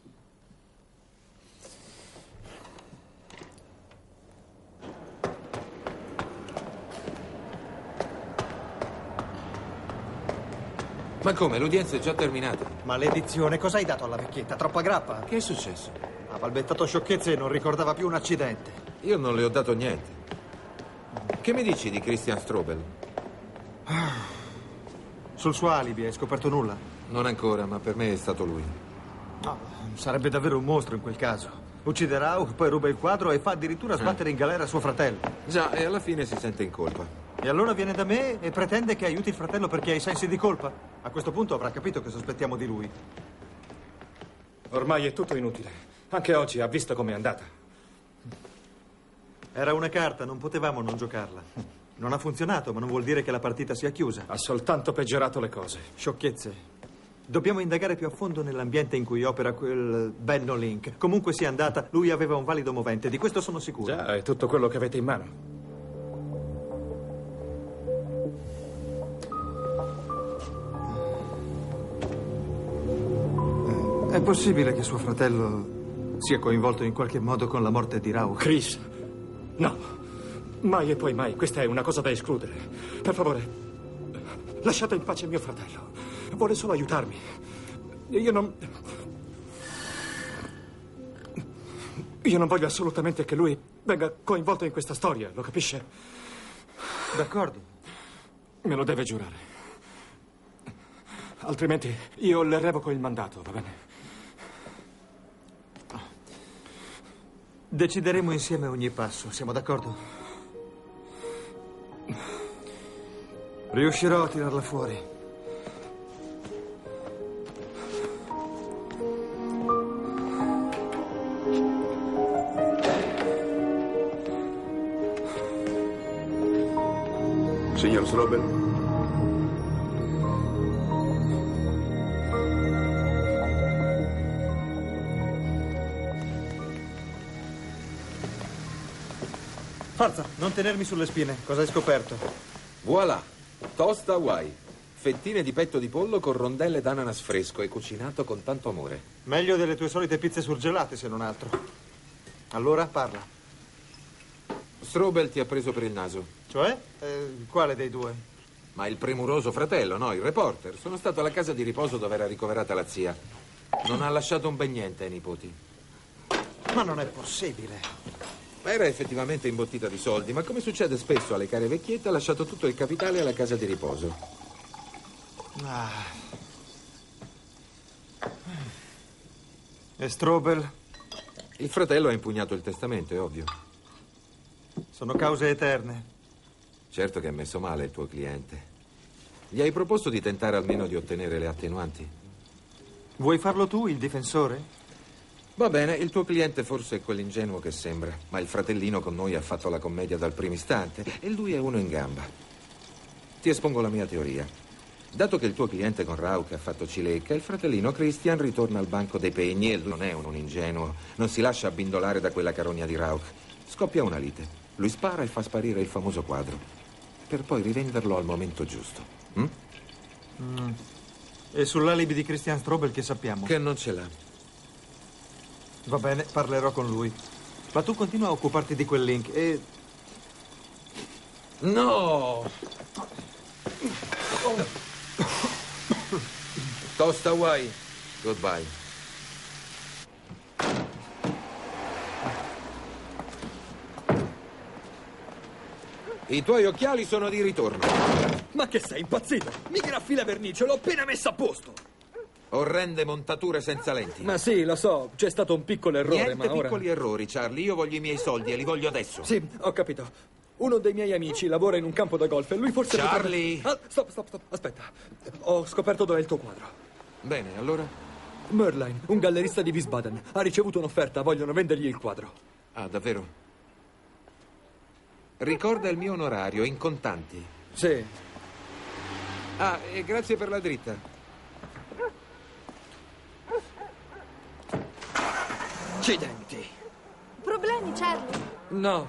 [SPEAKER 4] Ma come? L'udienza è già terminata.
[SPEAKER 8] Maledizione, cosa hai dato alla vecchietta? Troppa grappa?
[SPEAKER 4] Che è successo?
[SPEAKER 8] Ha balbettato sciocchezze e non ricordava più un accidente.
[SPEAKER 4] Io non le ho dato niente. Che mi dici di Christian Strobel?
[SPEAKER 8] Sul suo alibi hai scoperto nulla?
[SPEAKER 4] Non ancora, ma per me è stato lui.
[SPEAKER 8] No, sarebbe davvero un mostro in quel caso. Uccide Rauch, poi ruba il quadro e fa addirittura sbattere in galera suo fratello.
[SPEAKER 4] Già, e alla fine si sente in colpa.
[SPEAKER 8] E allora viene da me e pretende che aiuti il fratello perché ha i sensi di colpa? A questo punto avrà capito che sospettiamo di lui.
[SPEAKER 1] Ormai è tutto inutile. Anche oggi ha visto com'è andata.
[SPEAKER 8] Era una carta, non potevamo non giocarla. Non ha funzionato, ma non vuol dire che la partita sia chiusa.
[SPEAKER 1] Ha soltanto peggiorato le cose.
[SPEAKER 8] Sciocchezze. Dobbiamo indagare più a fondo nell'ambiente in cui opera quel Benno Link. Comunque sia andata, lui aveva un valido movente, di questo sono sicuro.
[SPEAKER 1] Già, è tutto quello che avete in mano.
[SPEAKER 8] È possibile che suo fratello sia coinvolto in qualche modo con la morte di Rauch?
[SPEAKER 1] Chris, no. Mai e poi mai. Questa è una cosa da escludere. Per favore, lasciate in pace mio fratello. Vuole solo aiutarmi. Io non... Io non voglio assolutamente che lui venga coinvolto in questa storia, lo capisce?
[SPEAKER 8] D'accordo.
[SPEAKER 1] Me lo deve giurare. Altrimenti io le revoco il mandato, va bene?
[SPEAKER 8] Decideremo insieme ogni passo, siamo d'accordo? Riuscirò a tirarla fuori.
[SPEAKER 2] Signor Strobel?
[SPEAKER 8] Forza, non tenermi sulle spine. Cosa hai scoperto?
[SPEAKER 4] Voilà, toast Hawaii. Fettine di petto di pollo con rondelle d'ananas fresco e cucinato con tanto amore.
[SPEAKER 8] Meglio delle tue solite pizze surgelate, se non altro. Allora, parla.
[SPEAKER 4] Strobel ti ha preso per il naso.
[SPEAKER 8] Cioè? Eh, quale dei due?
[SPEAKER 4] Ma il premuroso fratello, no, il reporter. Sono stato alla casa di riposo dove era ricoverata la zia. Non ha lasciato un bel niente ai nipoti.
[SPEAKER 8] Ma non è possibile.
[SPEAKER 4] Era effettivamente imbottita di soldi, ma come succede spesso alle care vecchiette, ha lasciato tutto il capitale alla casa di riposo.
[SPEAKER 8] Ah. E Strobel?
[SPEAKER 4] Il fratello ha impugnato il testamento, è ovvio.
[SPEAKER 8] Sono cause eterne.
[SPEAKER 4] Certo che ha messo male il tuo cliente. Gli hai proposto di tentare almeno di ottenere le attenuanti?
[SPEAKER 8] Vuoi farlo tu, il difensore?
[SPEAKER 4] Va bene, il tuo cliente forse è quell'ingenuo che sembra, ma il fratellino con noi ha fatto la commedia dal primo istante e lui è uno in gamba. Ti espongo la mia teoria. Dato che il tuo cliente con Rauch ha fatto cilecca, il fratellino Christian ritorna al banco dei pegni e lui non è un ingenuo, non si lascia abbindolare da quella carogna di Rauch. Scoppia una lite, lui spara e fa sparire il famoso quadro, per poi rivenderlo al momento giusto. hm?
[SPEAKER 8] Mm. E sull'alibi di Christian Strobel che sappiamo?
[SPEAKER 4] Che non ce l'ha.
[SPEAKER 8] Va bene, parlerò con lui. Ma tu continua a occuparti di quel link e...
[SPEAKER 4] No! Tosta Hawaii. Goodbye. I tuoi occhiali sono di ritorno.
[SPEAKER 5] Ma che sei impazzito? Mi graffi la vernice, l'ho appena messa a posto.
[SPEAKER 4] Orrende montature senza lenti.
[SPEAKER 5] Ma sì, lo so, c'è stato un piccolo errore,
[SPEAKER 4] Niente
[SPEAKER 5] ma ora...
[SPEAKER 4] piccoli errori, Charlie. Io voglio i miei soldi e li voglio adesso.
[SPEAKER 5] Sì, ho capito. Uno dei miei amici lavora in un campo da golf e lui forse...
[SPEAKER 4] Charlie!
[SPEAKER 5] potrebbe- Ah, stop, stop, stop, aspetta. Ho scoperto dov'è il tuo quadro.
[SPEAKER 4] Bene, allora?
[SPEAKER 5] Merline, un gallerista di Wiesbaden, ha ricevuto un'offerta, vogliono vendergli il quadro.
[SPEAKER 4] Ah, davvero? Ricorda il mio onorario in contanti.
[SPEAKER 5] Sì.
[SPEAKER 4] Ah, e grazie per la dritta.
[SPEAKER 5] Accidenti.
[SPEAKER 14] Problemi, Charlie?
[SPEAKER 5] No.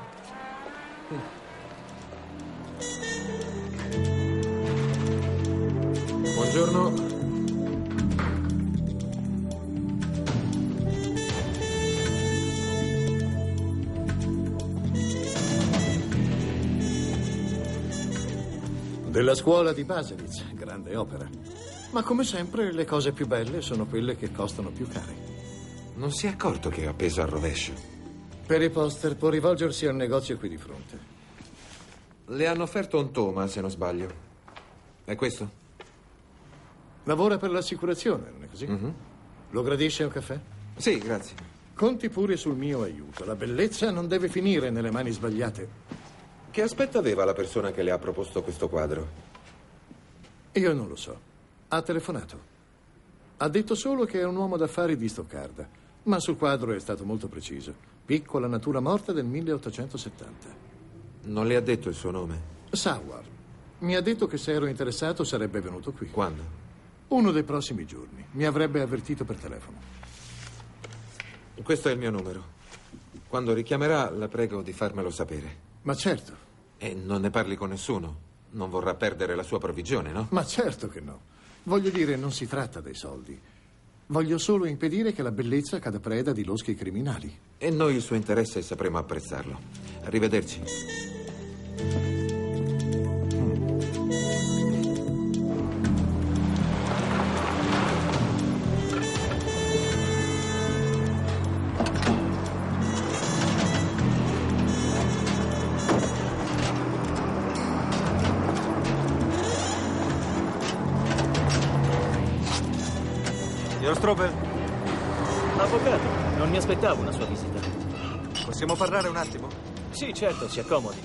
[SPEAKER 4] Buongiorno.
[SPEAKER 12] Della scuola di Baselitz, grande opera. Ma come sempre le cose più belle sono quelle che costano più care.
[SPEAKER 4] Non si è accorto che ho appeso al rovescio.
[SPEAKER 12] Per i poster può rivolgersi al negozio qui di fronte.
[SPEAKER 4] Le hanno offerto un toma, se non sbaglio. È questo?
[SPEAKER 12] Lavora per l'assicurazione, non è così? Lo gradisce un caffè?
[SPEAKER 4] Sì, grazie.
[SPEAKER 12] Conti pure sul mio aiuto. La bellezza non deve finire nelle mani sbagliate.
[SPEAKER 4] Che aspetto aveva la persona che le ha proposto questo quadro?
[SPEAKER 12] Io non lo so. Ha telefonato. Ha detto solo che è un uomo d'affari di Stoccarda, ma sul quadro è stato molto preciso. Piccola natura morta del 1870.
[SPEAKER 4] Non le ha detto il suo nome?
[SPEAKER 12] Sauer. Mi ha detto che se ero interessato sarebbe venuto qui.
[SPEAKER 4] Quando?
[SPEAKER 12] Uno dei prossimi giorni. Mi avrebbe avvertito per telefono.
[SPEAKER 4] Questo è il mio numero. Quando richiamerà, la prego di farmelo sapere.
[SPEAKER 12] Ma certo.
[SPEAKER 4] E non ne parli con nessuno. Non vorrà perdere la sua provvigione, no?
[SPEAKER 12] Ma certo che no. Voglio dire, non si tratta dei soldi. Voglio solo impedire che la bellezza cada preda di loschi criminali.
[SPEAKER 4] E noi il suo interesse sapremo apprezzarlo. Arrivederci.
[SPEAKER 8] Strobel,
[SPEAKER 9] Avvocato, non mi aspettavo una sua visita.
[SPEAKER 8] possiamo parlare un attimo?
[SPEAKER 9] Sì, certo, si accomodi.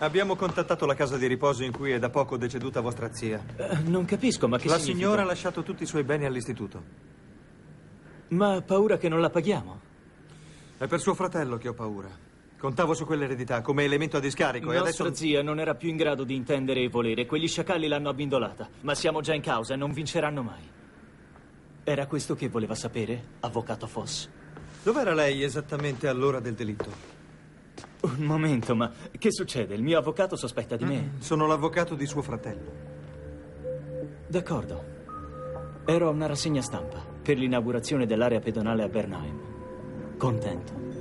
[SPEAKER 8] Abbiamo contattato la casa di riposo in cui è da poco deceduta vostra zia.
[SPEAKER 9] Eh, non capisco, ma che
[SPEAKER 8] La
[SPEAKER 9] significa?
[SPEAKER 8] signora ha lasciato tutti i suoi beni all'istituto.
[SPEAKER 9] Ma ha paura che non la paghiamo?
[SPEAKER 8] È per suo fratello che ho paura. Contavo su quell'eredità come elemento a discarico e
[SPEAKER 9] Nostra
[SPEAKER 8] adesso...
[SPEAKER 9] zia non era più in grado di intendere e volere. Quegli sciacalli l'hanno abbindolata. Ma siamo già in causa e non vinceranno mai. Era questo che voleva sapere, avvocato Foss?
[SPEAKER 8] Dov'era lei esattamente all'ora del delitto?
[SPEAKER 9] Un momento, ma che succede? Il mio avvocato sospetta di me.
[SPEAKER 8] Sono l'avvocato di suo fratello.
[SPEAKER 9] D'accordo. Ero a una rassegna stampa per l'inaugurazione dell'area pedonale a Bernheim. Contento.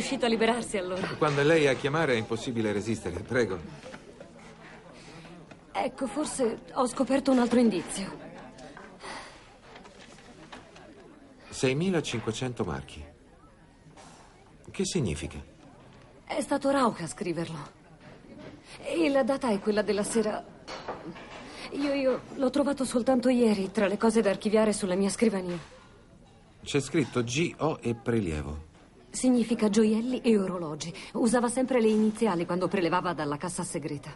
[SPEAKER 3] Riuscito a liberarsi allora.
[SPEAKER 4] Quando è lei a chiamare è impossibile resistere. Prego.
[SPEAKER 3] Ecco, forse ho scoperto un altro indizio.
[SPEAKER 4] 6.500 marchi. Che significa?
[SPEAKER 3] È stato Rauch a scriverlo. E la data è quella della sera. Io, io l'ho trovato soltanto ieri tra le cose da archiviare sulla mia scrivania.
[SPEAKER 4] C'è scritto G.O. e prelievo.
[SPEAKER 3] Significa gioielli e orologi. Usava sempre le iniziali quando prelevava dalla cassa segreta.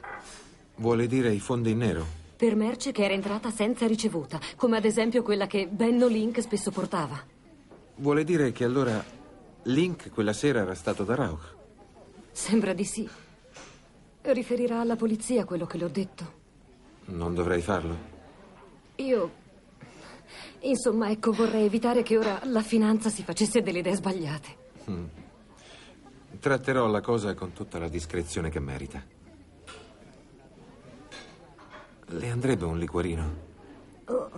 [SPEAKER 4] Vuole dire i fondi in nero?
[SPEAKER 3] Per merce che era entrata senza ricevuta, come ad esempio quella che Benno Link spesso portava.
[SPEAKER 4] Vuole dire che allora Link quella sera era stato da Rauch?
[SPEAKER 3] Sembra di sì. Riferirà alla polizia quello che le ho detto.
[SPEAKER 4] Non dovrei farlo.
[SPEAKER 3] Io. Insomma, ecco, vorrei evitare che ora la finanza si facesse delle idee sbagliate.
[SPEAKER 4] Mm. Tratterò la cosa con tutta la discrezione che merita. Le andrebbe un liquorino?
[SPEAKER 3] Oh.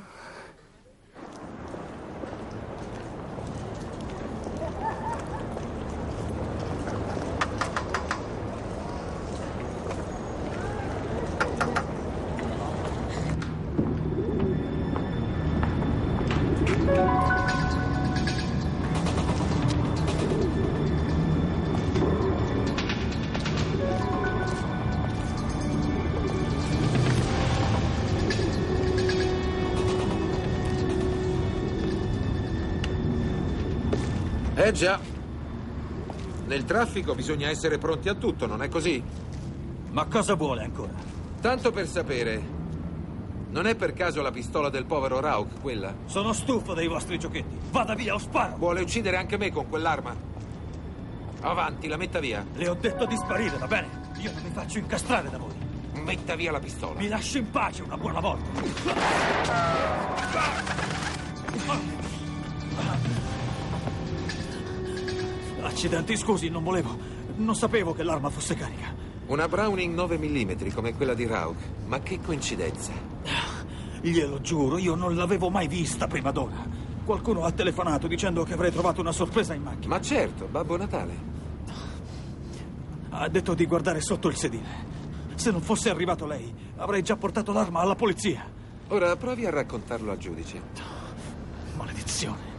[SPEAKER 4] Già. Nel traffico bisogna essere pronti a tutto, non è così?
[SPEAKER 11] Ma cosa vuole ancora?
[SPEAKER 4] Tanto per sapere, non è per caso la pistola del povero Rauch quella?
[SPEAKER 11] Sono stufo dei vostri giochetti. Vada via o sparo.
[SPEAKER 4] Vuole uccidere anche me con quell'arma? Avanti, la metta via.
[SPEAKER 11] Le ho detto di sparire, va bene? Io non mi faccio incastrare da voi.
[SPEAKER 4] Metta via la pistola.
[SPEAKER 11] Mi lasci in pace una buona volta. Accidenti, scusi, non volevo. Non sapevo che l'arma fosse carica.
[SPEAKER 4] Una Browning 9 mm come quella di Rauch. Ma che coincidenza.
[SPEAKER 11] Glielo giuro, io non l'avevo mai vista prima d'ora. Qualcuno ha telefonato dicendo che avrei trovato una sorpresa in macchina.
[SPEAKER 4] Ma certo, Babbo Natale.
[SPEAKER 11] Ha detto di guardare sotto il sedile. Se non fosse arrivato lei, avrei già portato l'arma alla polizia.
[SPEAKER 4] Ora provi a raccontarlo al giudice.
[SPEAKER 11] Maledizione.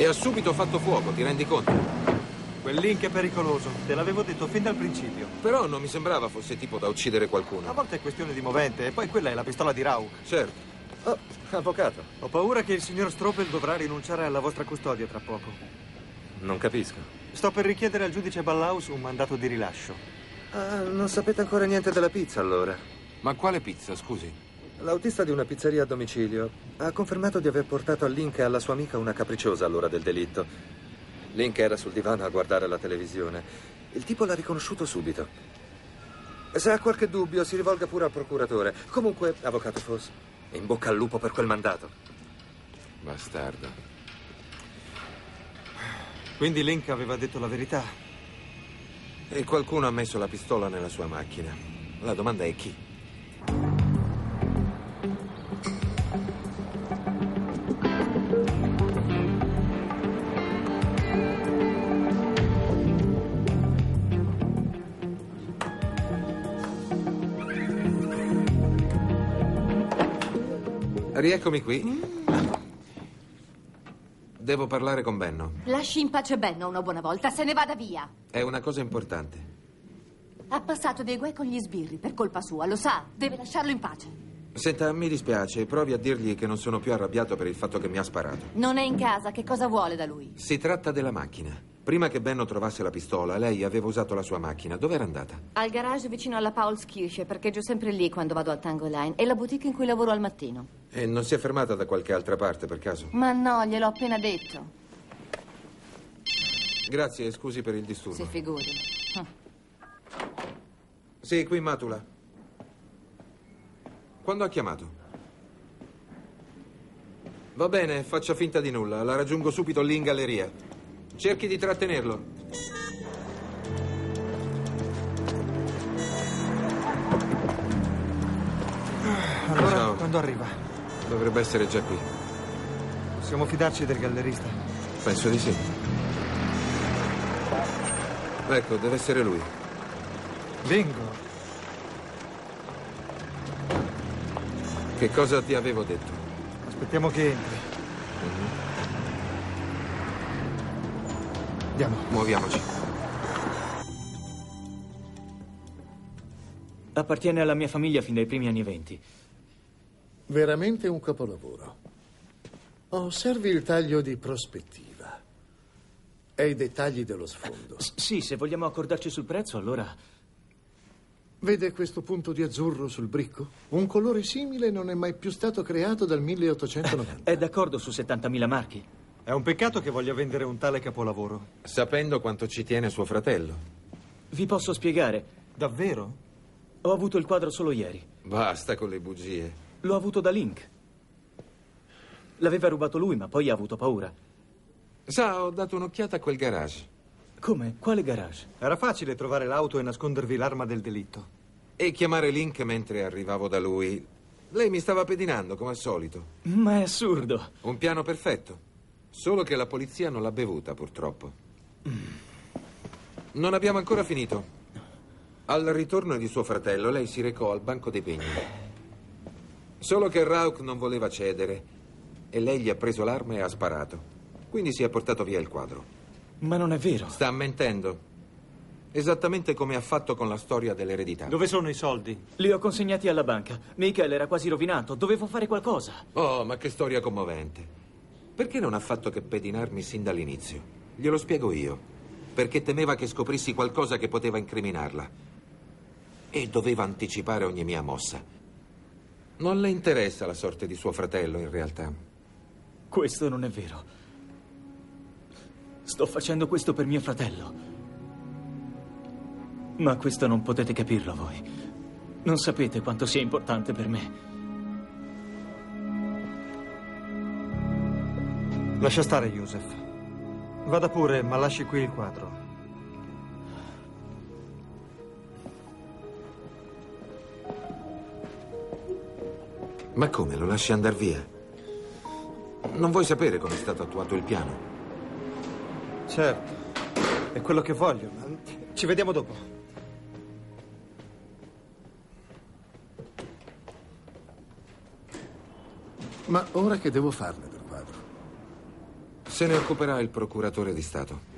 [SPEAKER 4] E ha subito fatto fuoco, ti rendi conto?
[SPEAKER 8] Quel link è pericoloso, te l'avevo detto fin dal principio.
[SPEAKER 4] Però non mi sembrava fosse tipo da uccidere
[SPEAKER 8] A
[SPEAKER 4] qualcuno.
[SPEAKER 8] volte è questione di movente, e poi quella è la pistola di Rauch.
[SPEAKER 4] Certo.
[SPEAKER 7] Oh, avvocato.
[SPEAKER 8] Ho paura che il signor Strobel dovrà rinunciare alla vostra custodia tra poco.
[SPEAKER 7] Non capisco.
[SPEAKER 8] Sto per richiedere al giudice Ballaus un mandato di rilascio.
[SPEAKER 7] Ah, non sapete ancora niente della pizza, allora?
[SPEAKER 4] Ma quale pizza, scusi?
[SPEAKER 7] L'autista di una pizzeria a domicilio ha confermato di aver portato a Link e alla sua amica una capricciosa all'ora del delitto. Link era sul divano a guardare la televisione. Il tipo l'ha riconosciuto subito. Se ha qualche dubbio, si rivolga pure al procuratore. Comunque, avvocato Foss, in bocca al lupo per quel mandato.
[SPEAKER 4] Bastardo.
[SPEAKER 8] Quindi Link aveva detto la verità.
[SPEAKER 4] E qualcuno ha messo la pistola nella sua macchina. La domanda è chi? Rieccomi qui. Devo parlare con Benno.
[SPEAKER 14] Lasci in pace Benno una buona volta, se ne vada via.
[SPEAKER 4] È una cosa importante.
[SPEAKER 14] Ha passato dei guai con gli sbirri per colpa sua, lo sa. Deve lasciarlo in pace.
[SPEAKER 4] Senta, mi dispiace, provi a dirgli che non sono più arrabbiato per il fatto che mi ha sparato.
[SPEAKER 14] Non è in casa, che cosa vuole da lui?
[SPEAKER 4] Si tratta della macchina. Prima che Benno trovasse la pistola, lei aveva usato la sua macchina. Dove era andata?
[SPEAKER 14] Al garage vicino alla Paulskirche, parcheggio sempre lì quando vado al Tango Line. È la boutique in cui lavoro al mattino.
[SPEAKER 4] E non si è fermata da qualche altra parte, per caso?
[SPEAKER 14] Ma no, gliel'ho appena detto.
[SPEAKER 4] Grazie, scusi per il disturbo.
[SPEAKER 14] Si figuri.
[SPEAKER 4] Sì, qui Matula. Quando ha chiamato? Va bene, faccia finta di nulla. La raggiungo subito lì in galleria. Cerchi di trattenerlo.
[SPEAKER 8] Allora,
[SPEAKER 4] Ciao.
[SPEAKER 8] quando arriva?
[SPEAKER 4] Dovrebbe essere già qui.
[SPEAKER 8] Possiamo fidarci del gallerista?
[SPEAKER 4] Penso di sì. Ecco, deve essere lui.
[SPEAKER 8] Vengo.
[SPEAKER 4] Che cosa ti avevo detto?
[SPEAKER 8] Aspettiamo che entri. Andiamo.
[SPEAKER 4] Muoviamoci.
[SPEAKER 9] Appartiene alla mia famiglia fin dai primi anni venti.
[SPEAKER 12] Veramente un capolavoro. Osservi il taglio di prospettiva e i dettagli dello sfondo.
[SPEAKER 9] S- sì, se vogliamo accordarci sul prezzo, allora...
[SPEAKER 12] Vede questo punto di azzurro sul bricco? Un colore simile non è mai più stato creato dal 1890.
[SPEAKER 9] È d'accordo su 70.000 marchi?
[SPEAKER 8] È un peccato che voglia vendere un tale capolavoro.
[SPEAKER 4] Sapendo quanto ci tiene suo fratello.
[SPEAKER 9] Vi posso spiegare.
[SPEAKER 8] Davvero?
[SPEAKER 9] Ho avuto il quadro solo ieri.
[SPEAKER 4] Basta con le bugie.
[SPEAKER 9] L'ho avuto da Link. L'aveva rubato lui, ma poi ha avuto paura.
[SPEAKER 4] Sa, ho dato un'occhiata a quel garage.
[SPEAKER 9] Come? Quale garage?
[SPEAKER 8] Era facile trovare l'auto e nascondervi l'arma del delitto.
[SPEAKER 4] E chiamare Link mentre arrivavo da lui. Lei mi stava pedinando, come al solito.
[SPEAKER 9] Ma è assurdo.
[SPEAKER 4] Un piano perfetto. Solo che la polizia non l'ha bevuta, purtroppo. Non abbiamo ancora finito. Al ritorno di suo fratello, lei si recò al banco dei pegni. Solo che Rauk non voleva cedere e lei gli ha preso l'arma e ha sparato. Quindi si è portato via il quadro.
[SPEAKER 9] Ma non è vero.
[SPEAKER 4] Sta mentendo. Esattamente come ha fatto con la storia dell'eredità.
[SPEAKER 8] Dove sono i soldi?
[SPEAKER 9] Li ho consegnati alla banca. Michael era quasi rovinato. Dovevo fare qualcosa.
[SPEAKER 4] Oh, ma che storia commovente. Perché non ha fatto che pedinarmi sin dall'inizio? Glielo spiego io. Perché temeva che scoprissi qualcosa che poteva incriminarla. E doveva anticipare ogni mia mossa. Non le interessa la sorte di suo fratello, in realtà.
[SPEAKER 9] Questo non è vero. Sto facendo questo per mio fratello. Ma questo non potete capirlo voi. Non sapete quanto sia importante per me.
[SPEAKER 8] Lascia stare, Yusef. Vada pure, ma lasci qui il quadro.
[SPEAKER 4] Ma come? Lo lasci andare via? Non vuoi sapere come è stato attuato il piano?
[SPEAKER 8] Certo, è quello che voglio. ma Ci vediamo dopo.
[SPEAKER 12] Ma ora che devo farne?
[SPEAKER 4] Se ne occuperà il procuratore di Stato.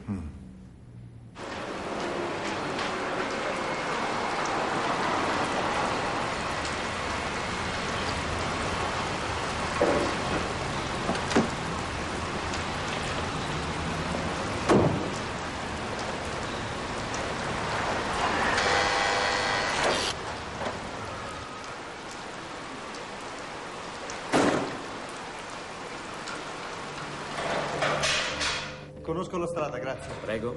[SPEAKER 8] Conosco la strada, grazie.
[SPEAKER 5] Prego.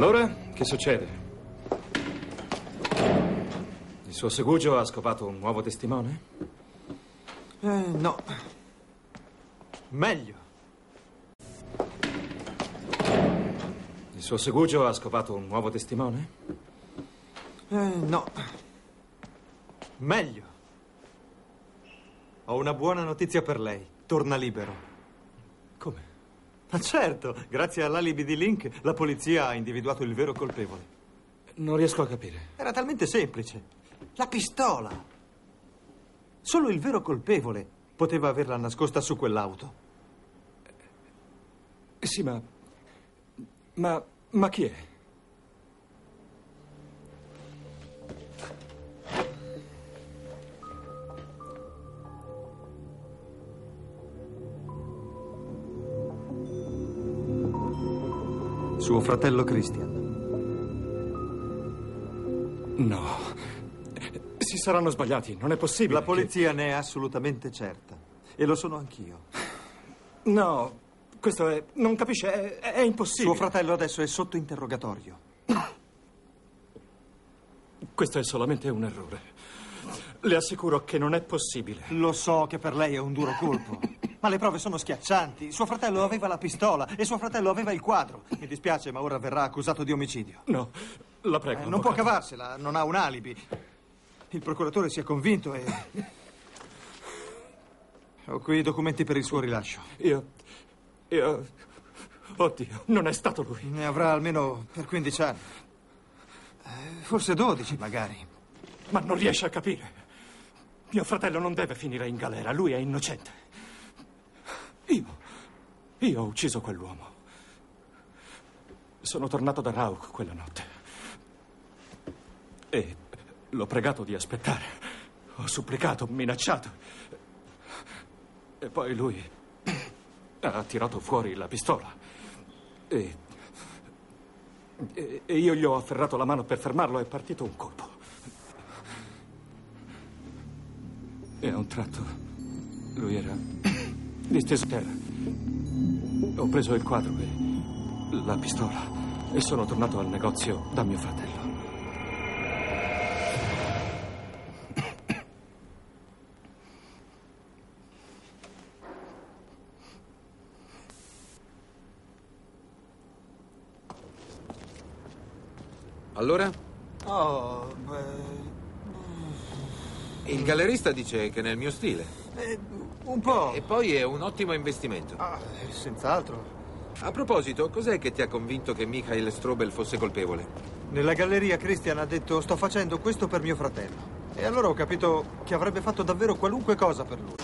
[SPEAKER 5] Allora, che succede? Suo segugio ha scopato un nuovo testimone?
[SPEAKER 8] Eh, no. Meglio.
[SPEAKER 5] Il suo segugio ha scopato un nuovo testimone?
[SPEAKER 8] Eh, no. Meglio. Ho una buona notizia per lei. Torna libero.
[SPEAKER 5] Come?
[SPEAKER 8] Ma certo, grazie all'alibi di Link, la polizia ha individuato il vero colpevole.
[SPEAKER 5] Non riesco a capire.
[SPEAKER 8] Era talmente semplice. La pistola. Solo il vero colpevole poteva averla nascosta su quell'auto.
[SPEAKER 5] Eh, Sì, ma. Ma. Ma chi è?
[SPEAKER 8] Suo fratello Christian.
[SPEAKER 1] No. Si saranno sbagliati, non è possibile.
[SPEAKER 8] La polizia ne è assolutamente certa. E lo sono anch'io.
[SPEAKER 1] che- No, questo è. Non capisce, è, è impossibile.
[SPEAKER 8] Suo fratello adesso è sotto interrogatorio.
[SPEAKER 1] Questo è solamente un errore. Le assicuro che non è possibile.
[SPEAKER 8] Lo so che per lei è un duro colpo. Ma le prove sono schiaccianti. Suo fratello aveva la pistola e suo fratello aveva il quadro. Mi dispiace, ma ora verrà accusato di omicidio.
[SPEAKER 1] No, la prego.
[SPEAKER 8] Eh, non può cavarsela, non ha un alibi. Il procuratore si è convinto e. Ho qui i documenti per il suo rilascio.
[SPEAKER 1] Io. Io. Oddio, non è stato lui.
[SPEAKER 8] Ne avrà almeno per 15 anni. Eh, Forse 12, magari.
[SPEAKER 1] Ma non riesce a capire. Mio fratello non deve finire in galera, lui è innocente. Io. Io ho ucciso quell'uomo. Sono tornato da Rauk quella notte. E l'ho pregato di aspettare. Ho supplicato, minacciato. E poi lui ha tirato fuori la pistola. E, e- e io gli ho afferrato la mano per fermarlo e è partito un colpo. E a un tratto lui era disteso terra. Ho preso il quadro e la pistola e sono tornato al negozio da mio fratello.
[SPEAKER 4] Allora?
[SPEAKER 8] Oh, beh.
[SPEAKER 4] Il gallerista dice che è nel mio stile.
[SPEAKER 8] eh, un po'.
[SPEAKER 4] E poi è un ottimo investimento.
[SPEAKER 8] Ah, eh, senz'altro.
[SPEAKER 4] A proposito, cos'è che ti ha convinto che Michael Strobel fosse colpevole?
[SPEAKER 8] Nella galleria Christian ha detto sto facendo questo per mio fratello. E allora ho capito che avrebbe fatto davvero qualunque cosa per lui.